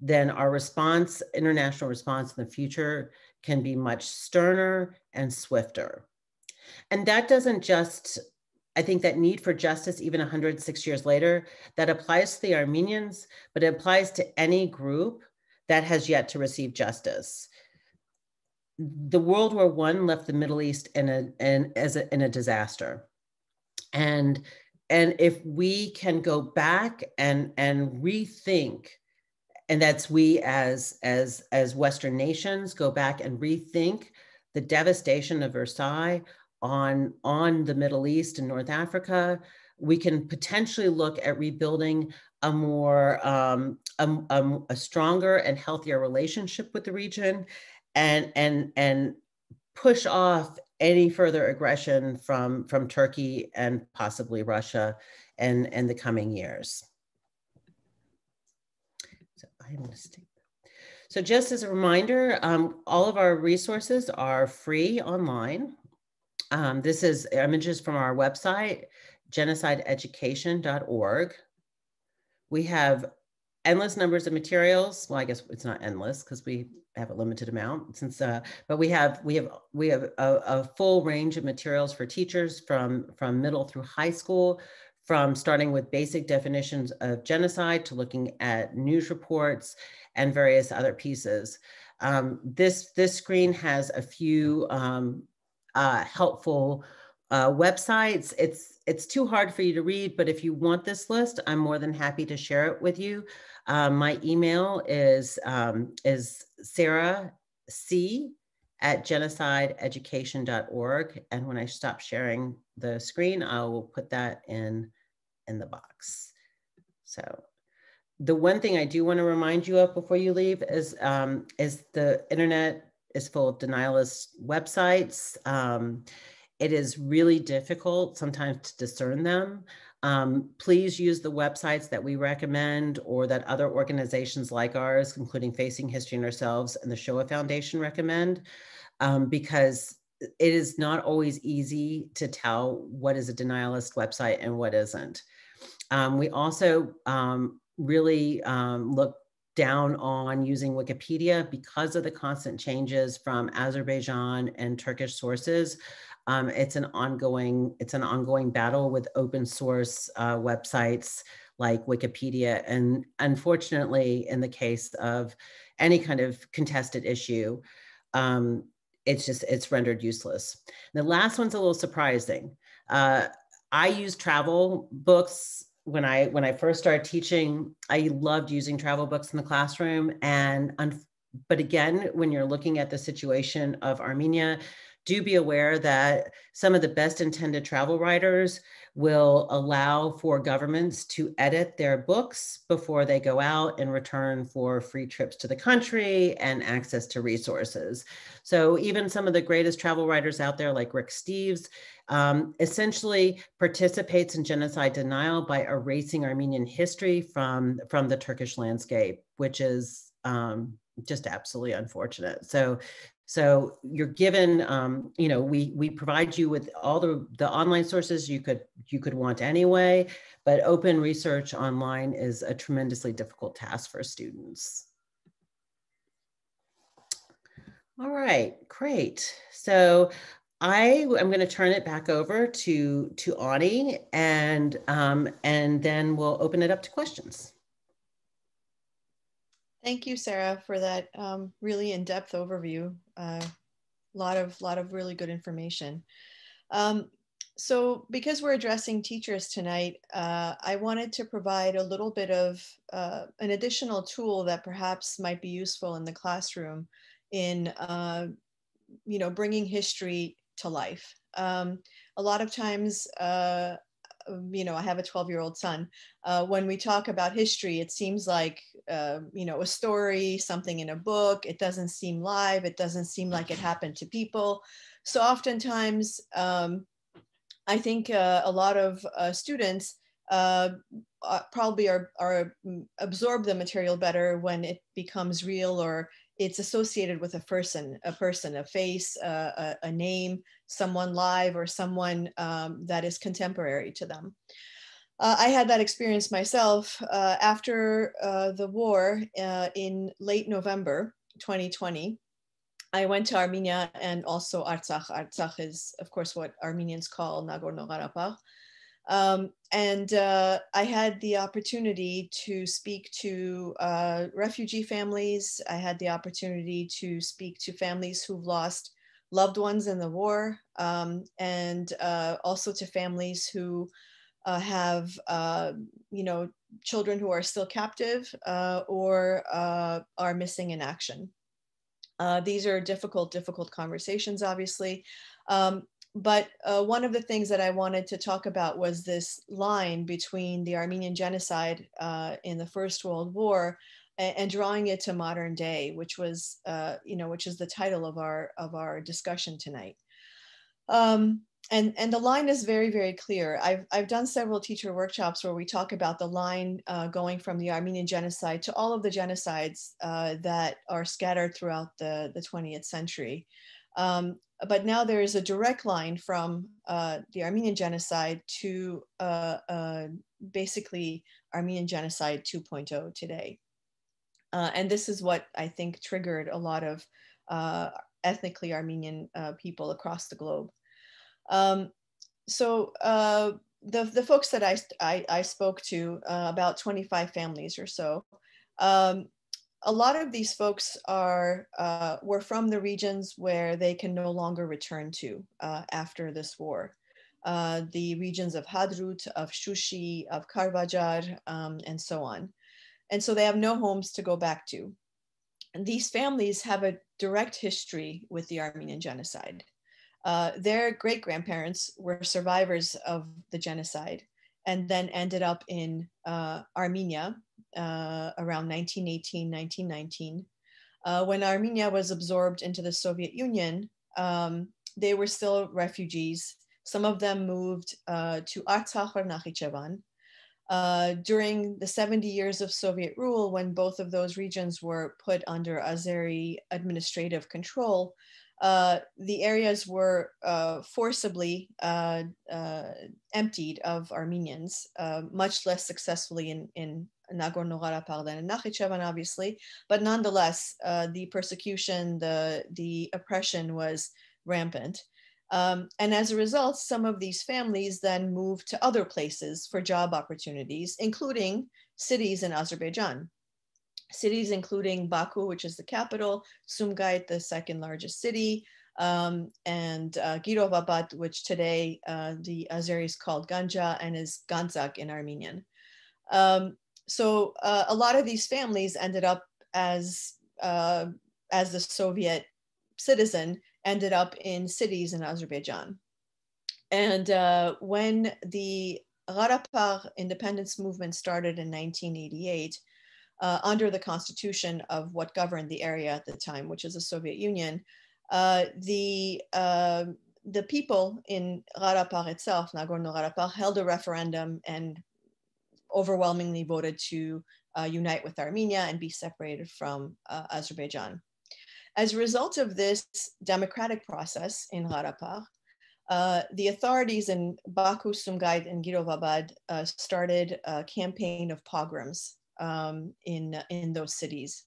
Speaker 1: then our response, international response in the future, can be much sterner and swifter. And that doesn't just I think that need for justice, even 106 years later, that applies to the Armenians, but it applies to any group that has yet to receive justice. The World War One left the Middle East in a, in, as a, in a disaster. And, and if we can go back and, and rethink and that's we as as as western nations go back and rethink the devastation of versailles on, on the Middle East and North Africa, we can potentially look at rebuilding a more um, a, a, a, stronger and healthier relationship with the region and and and push off any further aggression from from Turkey and possibly Russia and in the coming years. So I'm going to stay. So just as a reminder, um, all of our resources are free online. Um, this is images from our website, genocideeducation.org. We have endless numbers of materials. Well, I guess it's not endless because we have a limited amount since, uh, but we have we have we have a, a, full range of materials for teachers from from middle through high school, from starting with basic definitions of genocide to looking at news reports and various other pieces. Um, this this screen has a few um, uh, helpful uh, websites. It's it's too hard for you to read, but if you want this list, I'm more than happy to share it with you. Um, my email is um, is Sarah C at genocideeducation.org. And when I stop sharing the screen, I will put that in in the box. So the one thing I do want to remind you of before you leave is um, is the internet is full of denialist websites. Um, it is really difficult sometimes to discern them. Um, please use the websites that we recommend or that other organizations like ours, including Facing History and Ourselves and the Shoah Foundation recommend, um, because it is not always easy to tell what is a denialist website and what isn't. Um, we also um, really um, look down on using Wikipedia because of the constant changes from Azerbaijan and Turkish sources. Um, it's an ongoing it's an ongoing battle with open source uh, websites like Wikipedia, and unfortunately, in the case of any kind of contested issue, um, it's just it's rendered useless. The last one's a little surprising. Uh, I use travel books when I when I first started teaching, I loved using travel books in the classroom. And but again, when you're looking at the situation of Armenia, do be aware that some of the best intended travel writers will allow for governments to edit their books before they go out in return for free trips to the country and access to resources. So even some of the greatest travel writers out there, like Rick Steves, um, essentially participates in genocide denial by erasing Armenian history from, from the Turkish landscape, which is um, just absolutely unfortunate. So so you're given, um, you know, we we provide you with all the the online sources you could you could want anyway, but open research online is a tremendously difficult task for students. All right, great. So I am going to turn it back over to to Ani, and um, and then we'll open it up to questions.
Speaker 2: Thank you, Sarah, for that um, really in-depth overview. A uh, lot of lot of really good information. Um, so because we're addressing teachers tonight, uh, I wanted to provide a little bit of uh, an additional tool that perhaps might be useful in the classroom in, uh, you know, bringing history to life. Um, a lot of times uh, um, you know, I have a 12 year old son. Uh, when we talk about history, it seems like, uh, you know, a story, something in a book. It doesn't seem live. It doesn't seem like it happened to people. So oftentimes, um, I think uh, a lot of uh, students uh, uh, probably are, are mm, absorb the material better when it becomes real or it's associated with a person, a person, a face, uh, a, a, name, someone live or someone um, that is contemporary to them. Uh, I had that experience myself uh, after uh, the war uh, in late November 2020. I went to Armenia and also Artsakh. Artsakh is, of course, what Armenians call Nagorno-Karabakh. Um, and uh, I had the opportunity to speak to uh, refugee families. I had the opportunity to speak to families who've lost loved ones in the war, um, and uh, also to families who uh, have, uh, you know, children who are still captive uh, or are missing in action. these are difficult, difficult conversations, obviously. Um, but uh, one of the things that I wanted to talk about was this line between the Armenian genocide uh, in the First World War and, and, drawing it to modern day, which was, uh, you know, which is the title of our of our discussion tonight. Um, and and the line is very very clear. I've I've done several teacher workshops where we talk about the line uh, going from the Armenian genocide to all of the genocides uh, that are scattered throughout the the 20th century. Um, but now there is a direct line from uh, the Armenian genocide to uh, uh, basically Armenian genocide 2.0 today. Uh, and this is what I think triggered a lot of uh, ethnically Armenian uh, people across the globe. Um, so the, the folks that I, I, I spoke to, about 25 families or so, um, a lot of these folks are uh, were from the regions where they can no longer return to uh, after this war. Uh, the regions of Hadrut, of Shushi, of Karvajar, um, and so on. And so they have no homes to go back to. And these families have a direct history with the Armenian genocide. Uh, their great grandparents were survivors of the genocide and then ended up in uh, Armenia uh, around 1918, 1919. Uh, when Armenia was absorbed into the Soviet Union, um, they were still refugees. Some of them moved uh, to Artsakh or Nakhichevan. Uh, during the 70 years of Soviet rule, when both of those regions were put under Azeri administrative control, uh, the areas were uh, forcibly uh, uh emptied of Armenians, uh, much less successfully in, in Nagorno-Karabakh than in Nakhichevan, obviously, but nonetheless, the persecution, the, the oppression was rampant. Um, and as a result, some of these families then moved to other places for job opportunities, including cities in Azerbaijan cities including Baku, which is the capital, Sumgait, the second largest city, um, and uh, Kirovabad, which today uh, the Azeris called Ganja and is Ganzak in Armenian. Um, so uh, a lot of these families ended up as, uh, as the Soviet citizen ended up in cities in Azerbaijan. And uh, when the Gharapagh independence movement started in 1988, uh, under the constitution of what governed the area at the time, which is the Soviet Union, uh, the uh, the people in Gharapagh itself, Nagorno-Karabakh, held a referendum and overwhelmingly voted to uh, unite with Armenia and be separated from uh, Azerbaijan. As a result of this democratic process in Gharapagh, uh, the authorities in Baku, Sumgait, and Kirovabad uh, started a campaign of pogroms um, in, in those cities.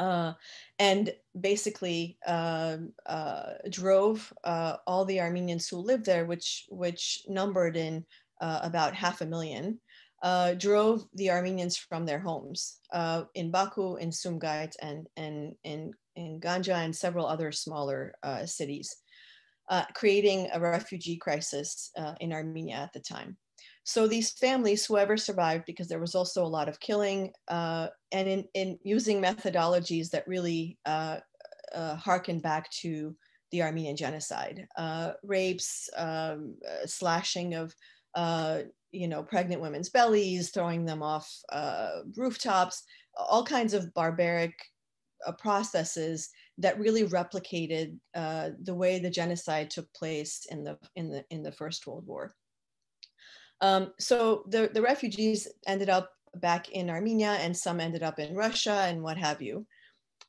Speaker 2: Uh, and basically uh, uh, drove all the Armenians who lived there, which, which numbered in about half a million, drove the Armenians from their homes in Baku, in Sumgait, and, and in, in Ganja, and several other smaller cities uh, creating a refugee crisis uh, in Armenia at the time. So these families, whoever survived, because there was also a lot of killing, uh, and in, in using methodologies that really uh, uh, harken back to the Armenian genocide, uh, rapes, um, slashing of you know pregnant women's bellies, throwing them off rooftops, all kinds of barbaric processes that really replicated uh, the way the genocide took place in the in the in the First World War. Um, so the the refugees ended up back in Armenia, and some ended up in Russia, and what have you.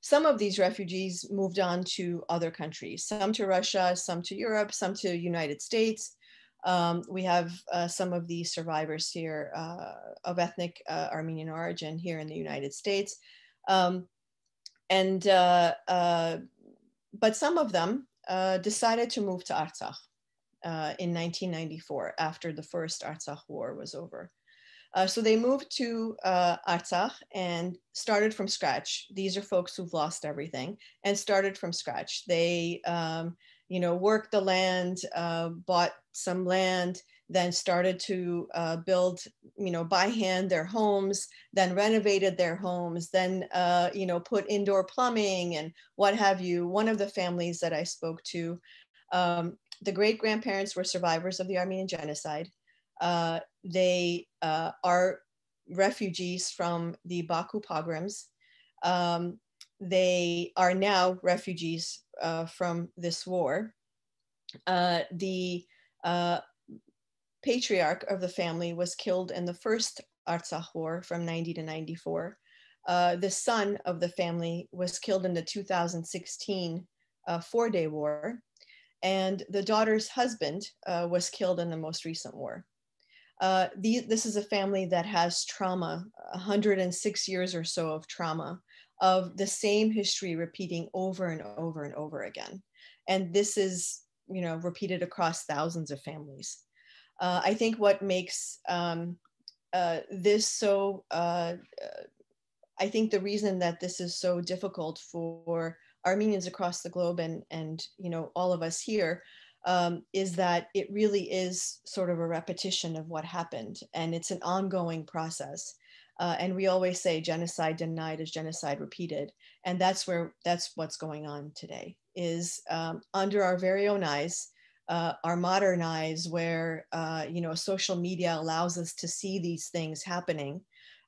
Speaker 2: Some of these refugees moved on to other countries, some to Russia, some to Europe, some to United States. Um, we have uh, some of the survivors here uh, of ethnic uh, Armenian origin here in the United States. Um, and uh, uh, but some of them uh, decided to move to Artsakh in 1994 after the first Artsakh war was over. So they moved to Artsakh and started from scratch. These are folks who've lost everything and started from scratch. They, um, you know, worked the land, bought some land, then started to uh, build, you know, by hand their homes, then renovated their homes, then, uh, you know, put indoor plumbing and what have you. One of the families that I spoke to, um, the great grandparents were survivors of the Armenian genocide. Uh, they uh, are refugees from the Baku pogroms. Um, they are now refugees uh, from this war. Uh, the uh, patriarch of the family was killed in the first Artsakh War from 90 to 94. Uh, the son of the family was killed in the 2016 uh, four-day war, and the daughter's husband uh, was killed in the most recent war. The, this is a family that has trauma, 106 years or so of trauma, of the same history repeating over and over and over again. And this is, you know, repeated across thousands of families. Uh, I think what makes um, uh, this so, uh, I think the reason that this is so difficult for Armenians across the globe and, and you know, all of us here um, is that it really is sort of a repetition of what happened and it's an ongoing process. Uh, and we always say genocide denied is genocide repeated. And that's where, that's what's going on today is um, under our very own eyes, uh, modern eyes, where uh, you know social media allows us to see these things happening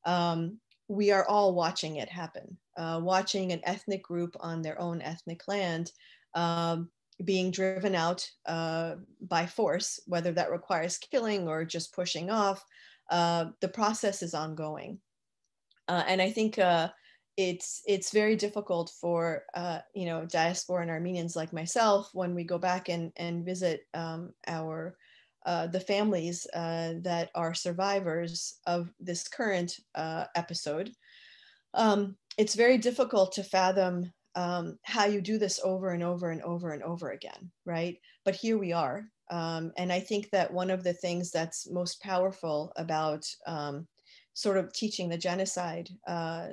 Speaker 2: um, we are all watching it happen uh, watching an ethnic group on their own ethnic land um, being driven out uh, by force whether that requires killing or just pushing off uh, the process is ongoing uh, and i think it's it's very difficult for uh, you know diaspora and Armenians like myself when we go back and and visit um, our uh, the families uh, that are survivors of this current uh, episode. Um, it's very difficult to fathom um, how you do this over and over and over and over again, right? But here we are. Um, and I think that one of the things that's most powerful about um, sort of teaching the genocide uh,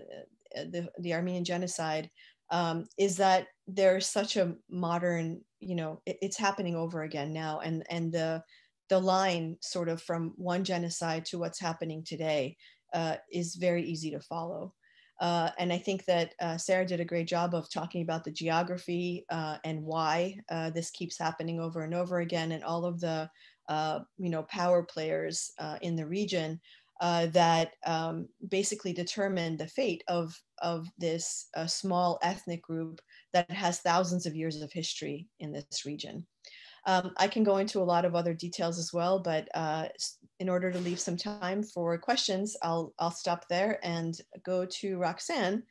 Speaker 2: the, the Armenian genocide um, is that there's such a modern, you know, it, it's happening over again now. And, and the, the line sort of from one genocide to what's happening today uh, is very easy to follow. Uh, and I think that uh, Sarah did a great job of talking about the geography uh, and why uh, this keeps happening over and over again, and all of the uh, you know power players uh, in the region that um, basically determine the fate of of this small ethnic group that has thousands of years of history in this region. Um, I can go into a lot of other details as well, but uh, in order to leave some time for questions, I'll, I'll stop there and go to Roxanne.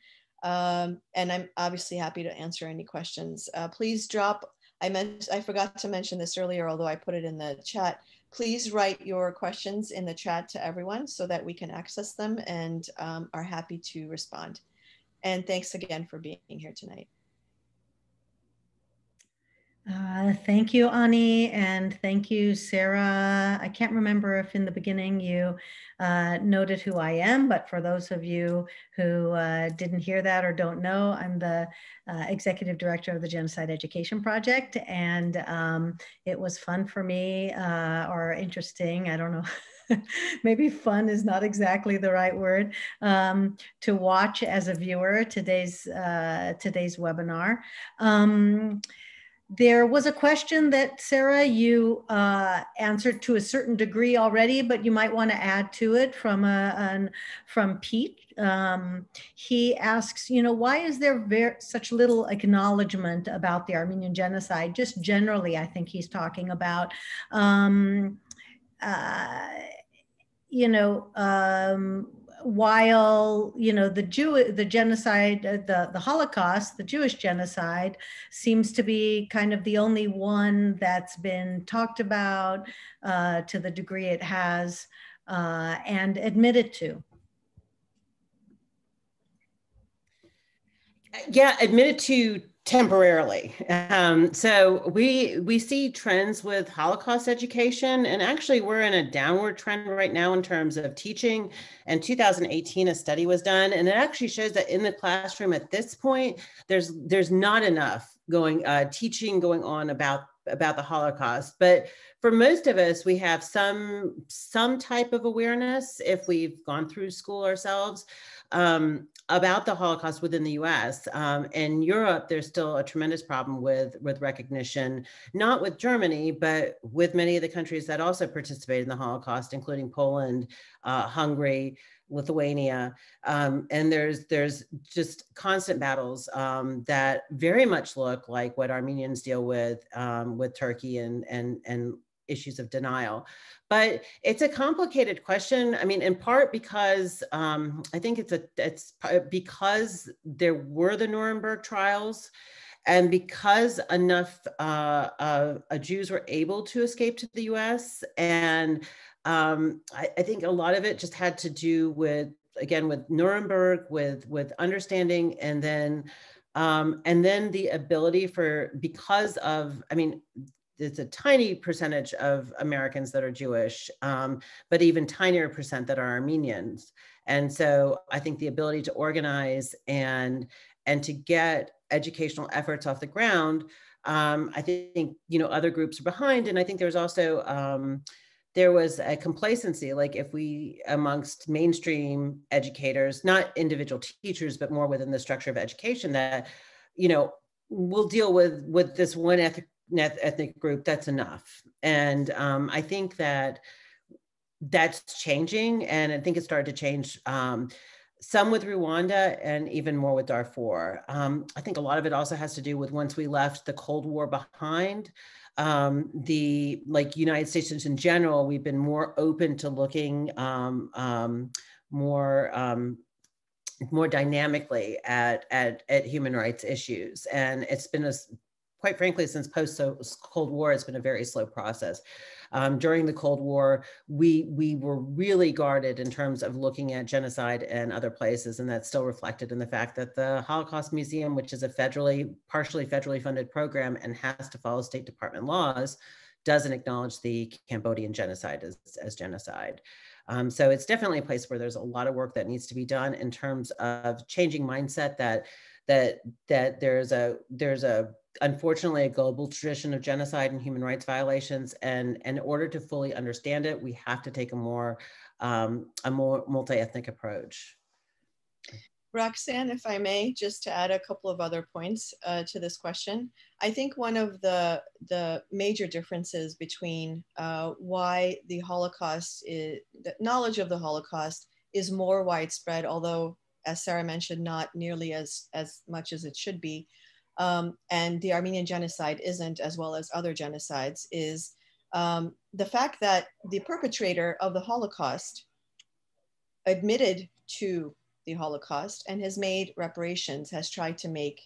Speaker 2: Um, and I'm obviously happy to answer any questions. Uh, please drop, I meant, I forgot to mention this earlier, although I put it in the chat. Please write your questions in the chat to everyone so that we can access them and um, are happy to respond. And thanks again for being here tonight.
Speaker 3: Uh, thank you, Ani, and thank you, Sarah. I can't remember if in the beginning you uh, noted who I am, but for those of you who uh, didn't hear that or don't know, I'm the uh, executive director of the Genocide Education Project, and um, it was fun for me uh, or interesting. I don't know. maybe fun is not exactly the right word um, to watch as a viewer today's today's webinar. Um, there was a question that Sarah, you uh, answered to a certain degree already, but you might want to add to it from a, an, from Pete. Um, he asks, you know, why is there very, such little acknowledgement about the Armenian genocide? Just generally, I think he's talking about. Um, uh, you know, um, while you know the Jew the genocide uh, the the Holocaust the Jewish genocide seems to be kind of the only one that's been talked about uh, to the degree it has uh, and admitted to.
Speaker 1: Yeah, admitted to temporarily. Um, so we we see trends with Holocaust education, and actually we're in a downward trend right now in terms of teaching. And 2018, a study was done, and it actually shows that in the classroom at this point, there's there's not enough going uh, teaching going on about about the Holocaust. But for most of us, we have some some type of awareness if we've gone through school ourselves um, about the Holocaust within the U.S. Um, in Europe, there's still a tremendous problem with with recognition, not with Germany, but with many of the countries that also participated in the Holocaust, including Poland, uh, Hungary, Lithuania, um, and there's there's just constant battles um, that very much look like what Armenians deal with um, with Turkey and and and issues of denial. But it's a complicated question. I mean, in part because um, I think it's a it's because there were the Nuremberg trials, and because enough uh, uh, Jews were able to escape to the U.S. and um, I, I think a lot of it just had to do with again with Nuremberg, with with understanding, and then um, and then the ability for because of I mean it's a tiny percentage of Americans that are Jewish, um, but even tinier percent that are Armenians. And so I think the ability to organize and and to get educational efforts off the ground, um, I think you know other groups are behind, and I think there's also um, there was a complacency, like if we amongst mainstream educators, not individual teachers, but more within the structure of education, that you know we'll deal with with this one ethnic ethnic group, that's enough. And um, I think that that's changing. And I think it started to change um, some with Rwanda and even more with Darfur. Um, I think a lot of it also has to do with once we left the Cold War behind, um, the like United States in general, we've been more open to looking um, um, more um, more dynamically at, at at human rights issues, and it's been a quite frankly, since post Cold War, it's been a very slow process. Um, during the Cold War, we we were really guarded in terms of looking at genocide and other places, and that's still reflected in the fact that the Holocaust Museum, which is a federally, partially federally funded program and has to follow State Department laws, doesn't acknowledge the Cambodian genocide as, as genocide. Um, so it's definitely a place where there's a lot of work that needs to be done in terms of changing mindset that that that there's a there's a unfortunately a global tradition of genocide and human rights violations. And, in order to fully understand it, we have to take a more um, a more multi-ethnic approach.
Speaker 2: Roxanne, if I may, just to add a couple of other points uh, to this question. I think one of the, the major differences between uh, why the Holocaust, is, the knowledge of the Holocaust is more widespread, although as Sarah mentioned, not nearly as, as much as it should be, um, and the Armenian genocide isn't as well as other genocides, is um, the fact that the perpetrator of the Holocaust admitted to the Holocaust and has made reparations, has tried to make,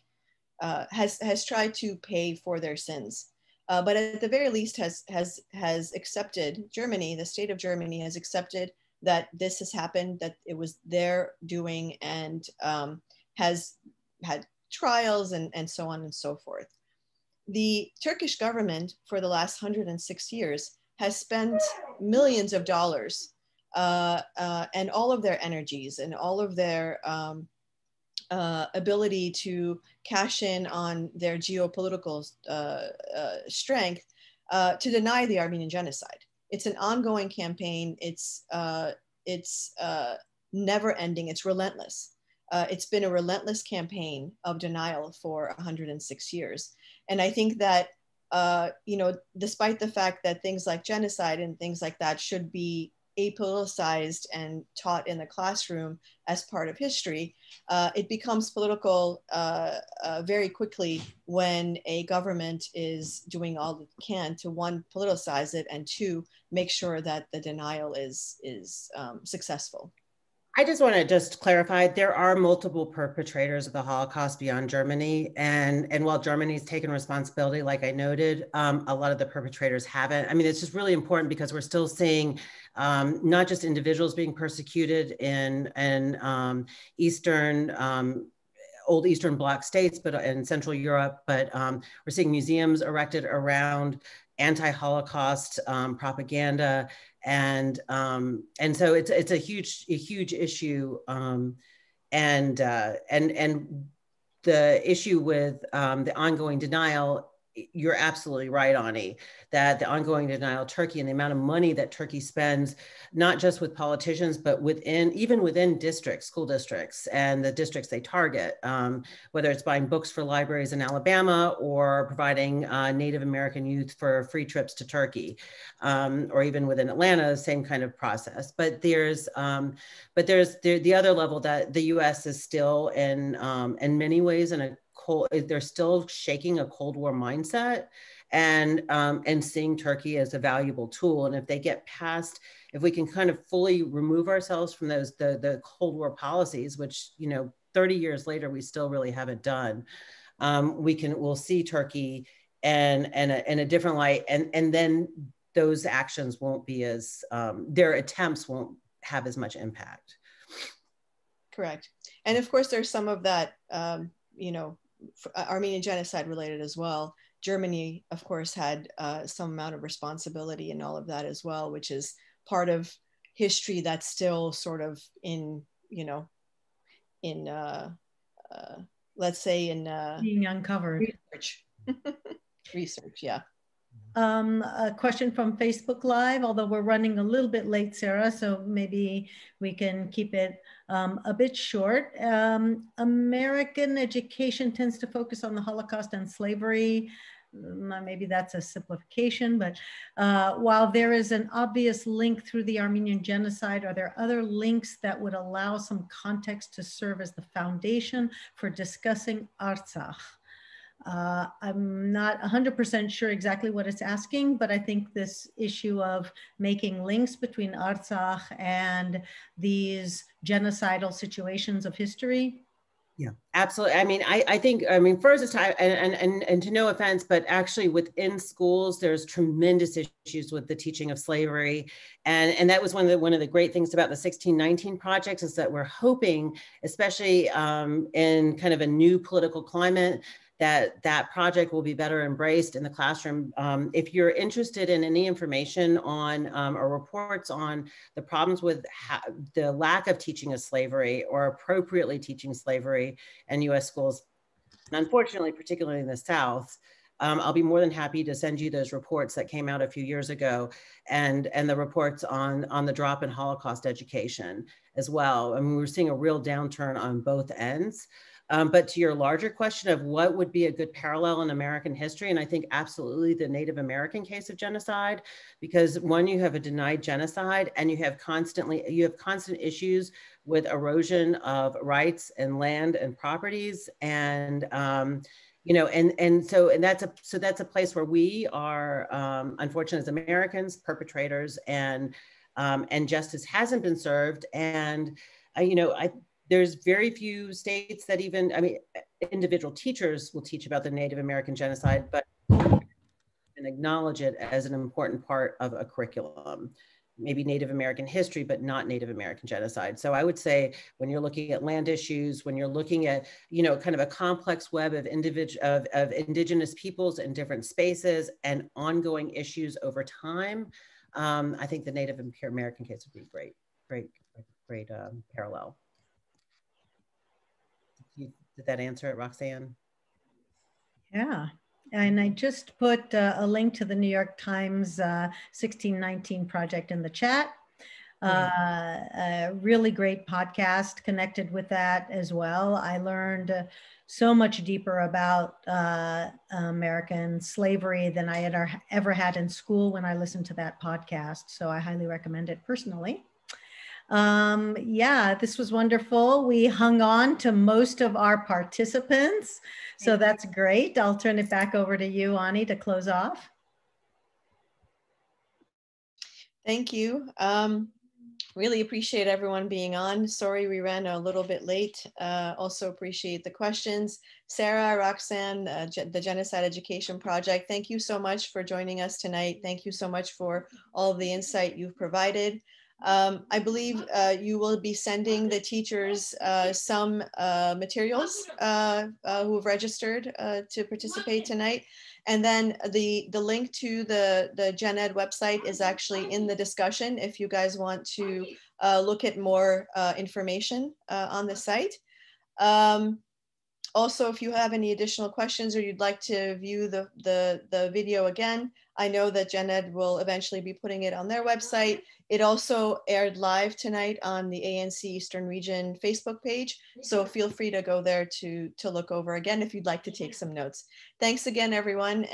Speaker 2: uh, has, has tried to pay for their sins. Uh, but at the very least has, has, has accepted, Germany, the state of Germany has accepted that this has happened, that it was their doing and um, has had trials and, and so on and so forth. The Turkish government for the last 106 years has spent millions of dollars uh, uh, and all of their energies and all of their um, uh, ability to cash in on their geopolitical uh, uh, strength uh, to deny the Armenian genocide. It's an ongoing campaign. It's it's never ending. It's relentless. It's been a relentless campaign of denial for 106 years, and I think that you know, despite the fact that things like genocide and things like that should be apoliticized and taught in the classroom as part of history, uh, it becomes political uh, uh, very quickly when a government is doing all it can to one, politicize it, and two, make sure that the denial is, is um, successful.
Speaker 1: I just want to just clarify there are multiple perpetrators of the Holocaust beyond Germany. And, and while Germany's taken responsibility, like I noted, um, a lot of the perpetrators haven't. I mean, it's just really important because we're still seeing um, not just individuals being persecuted in, in um, Eastern um, old Eastern Bloc states, but in Central Europe, but um, we're seeing museums erected around anti-Holocaust um, propaganda and um, and so it's it's a huge a huge issue um, and uh, and and the issue with um, the ongoing denial you're absolutely right, Ani, that the ongoing denial of Turkey and the amount of money that Turkey spends, not just with politicians, but within even within districts, school districts, and the districts they target, um, whether it's buying books for libraries in Alabama or providing uh, Native American youth for free trips to Turkey, um, or even within Atlanta, the same kind of process. But there's, um, but there's the, the other level that the U.S. is still in, um, in many ways in a cold they're still shaking a cold war mindset and um, and seeing turkey as a valuable tool. And if they get past if we can kind of fully remove ourselves from those the the cold war policies which you know 30 years later we still really haven't done um, we can we'll see turkey and and a, in a different light. And and then those actions won't be as um, their attempts won't have as much impact.
Speaker 2: Correct. And of course there's some of that um, you know Armenian genocide related as well. Germany, of course, had uh, some amount of responsibility in all of that as well, which is part of history that's still sort of in, you know, in, uh, uh, let's say, in uh,
Speaker 3: being uncovered.
Speaker 2: Research. research, yeah.
Speaker 3: Um, a question from Facebook Live, although we're running a little bit late, Sarah, so maybe we can keep it um, a bit short. Um, American education tends to focus on the Holocaust and slavery. Mm, maybe that's a simplification, but uh, while there is an obvious link through the Armenian genocide, are there other links that would allow some context to serve as the foundation for discussing Artsakh? Uh, I'm not 100% sure exactly what it's asking, but I think this issue of making links between Artsakh and these genocidal situations of history.
Speaker 1: Yeah, absolutely. I mean, I, I think, I mean, first it's time, and, and, and to no offense, but actually within schools, there's tremendous issues with the teaching of slavery. And, and that was one of the, one of the great things about the 1619 projects is that we're hoping, especially um, in kind of a new political climate, that that project will be better embraced in the classroom. Um, if you're interested in any information on um, or reports on the problems with the lack of teaching of slavery or appropriately teaching slavery in US schools, and unfortunately, particularly in the South, um, I'll be more than happy to send you those reports that came out a few years ago and, and the reports on, on the drop in Holocaust education as well. I mean, we're seeing a real downturn on both ends. Um, but to your larger question of what would be a good parallel in American history, and I think absolutely the Native American case of genocide, because one, you have a denied genocide, and you have constantly you have constant issues with erosion of rights and land and properties, and um, you know, and and so and that's a so that's a place where we are um, unfortunate as Americans, perpetrators, and um, and justice hasn't been served, and uh, you know, I there's very few states that even, I mean, individual teachers will teach about the Native American genocide, but and acknowledge it as an important part of a curriculum. Maybe Native American history, but not Native American genocide. So I would say when you're looking at land issues, when you're looking at, you know, kind of a complex web of individual of, of indigenous peoples in different spaces and ongoing issues over time, um, I think the Native American case would be great, great, great um, parallel. Did that answer it, Roxanne?
Speaker 3: Yeah. And I just put uh, a link to the New York Times uh, 1619 project in the chat. Uh, a really great podcast connected with that as well. I learned uh, so much deeper about uh, American slavery than I had ever had in school when I listened to that podcast. So I highly recommend it personally. Um, yeah, this was wonderful. We hung on to most of our participants. So that's great. I'll turn it back over to you, Ani, to close off.
Speaker 2: Thank you. Um, really appreciate everyone being on. Sorry we ran a little bit late. Uh, also appreciate the questions. Sarah, Roxanne, uh, the Genocide Education Project, thank you so much for joining us tonight. Thank you so much for all the insight you've provided. Um, I believe uh, you will be sending the teachers uh, some uh, materials uh, uh, who have registered uh, to participate tonight. And then the, the link to the, the Gen Ed website is actually in the discussion if you guys want to look at more information on the site. Um, also, if you have any additional questions or you'd like to view the, the, the video again, I know that Gen Ed will eventually be putting it on their website. It also aired live tonight on the ANC Eastern Region Facebook page. So feel free to go there to, to look over again if you'd like to take some notes. Thanks again, everyone.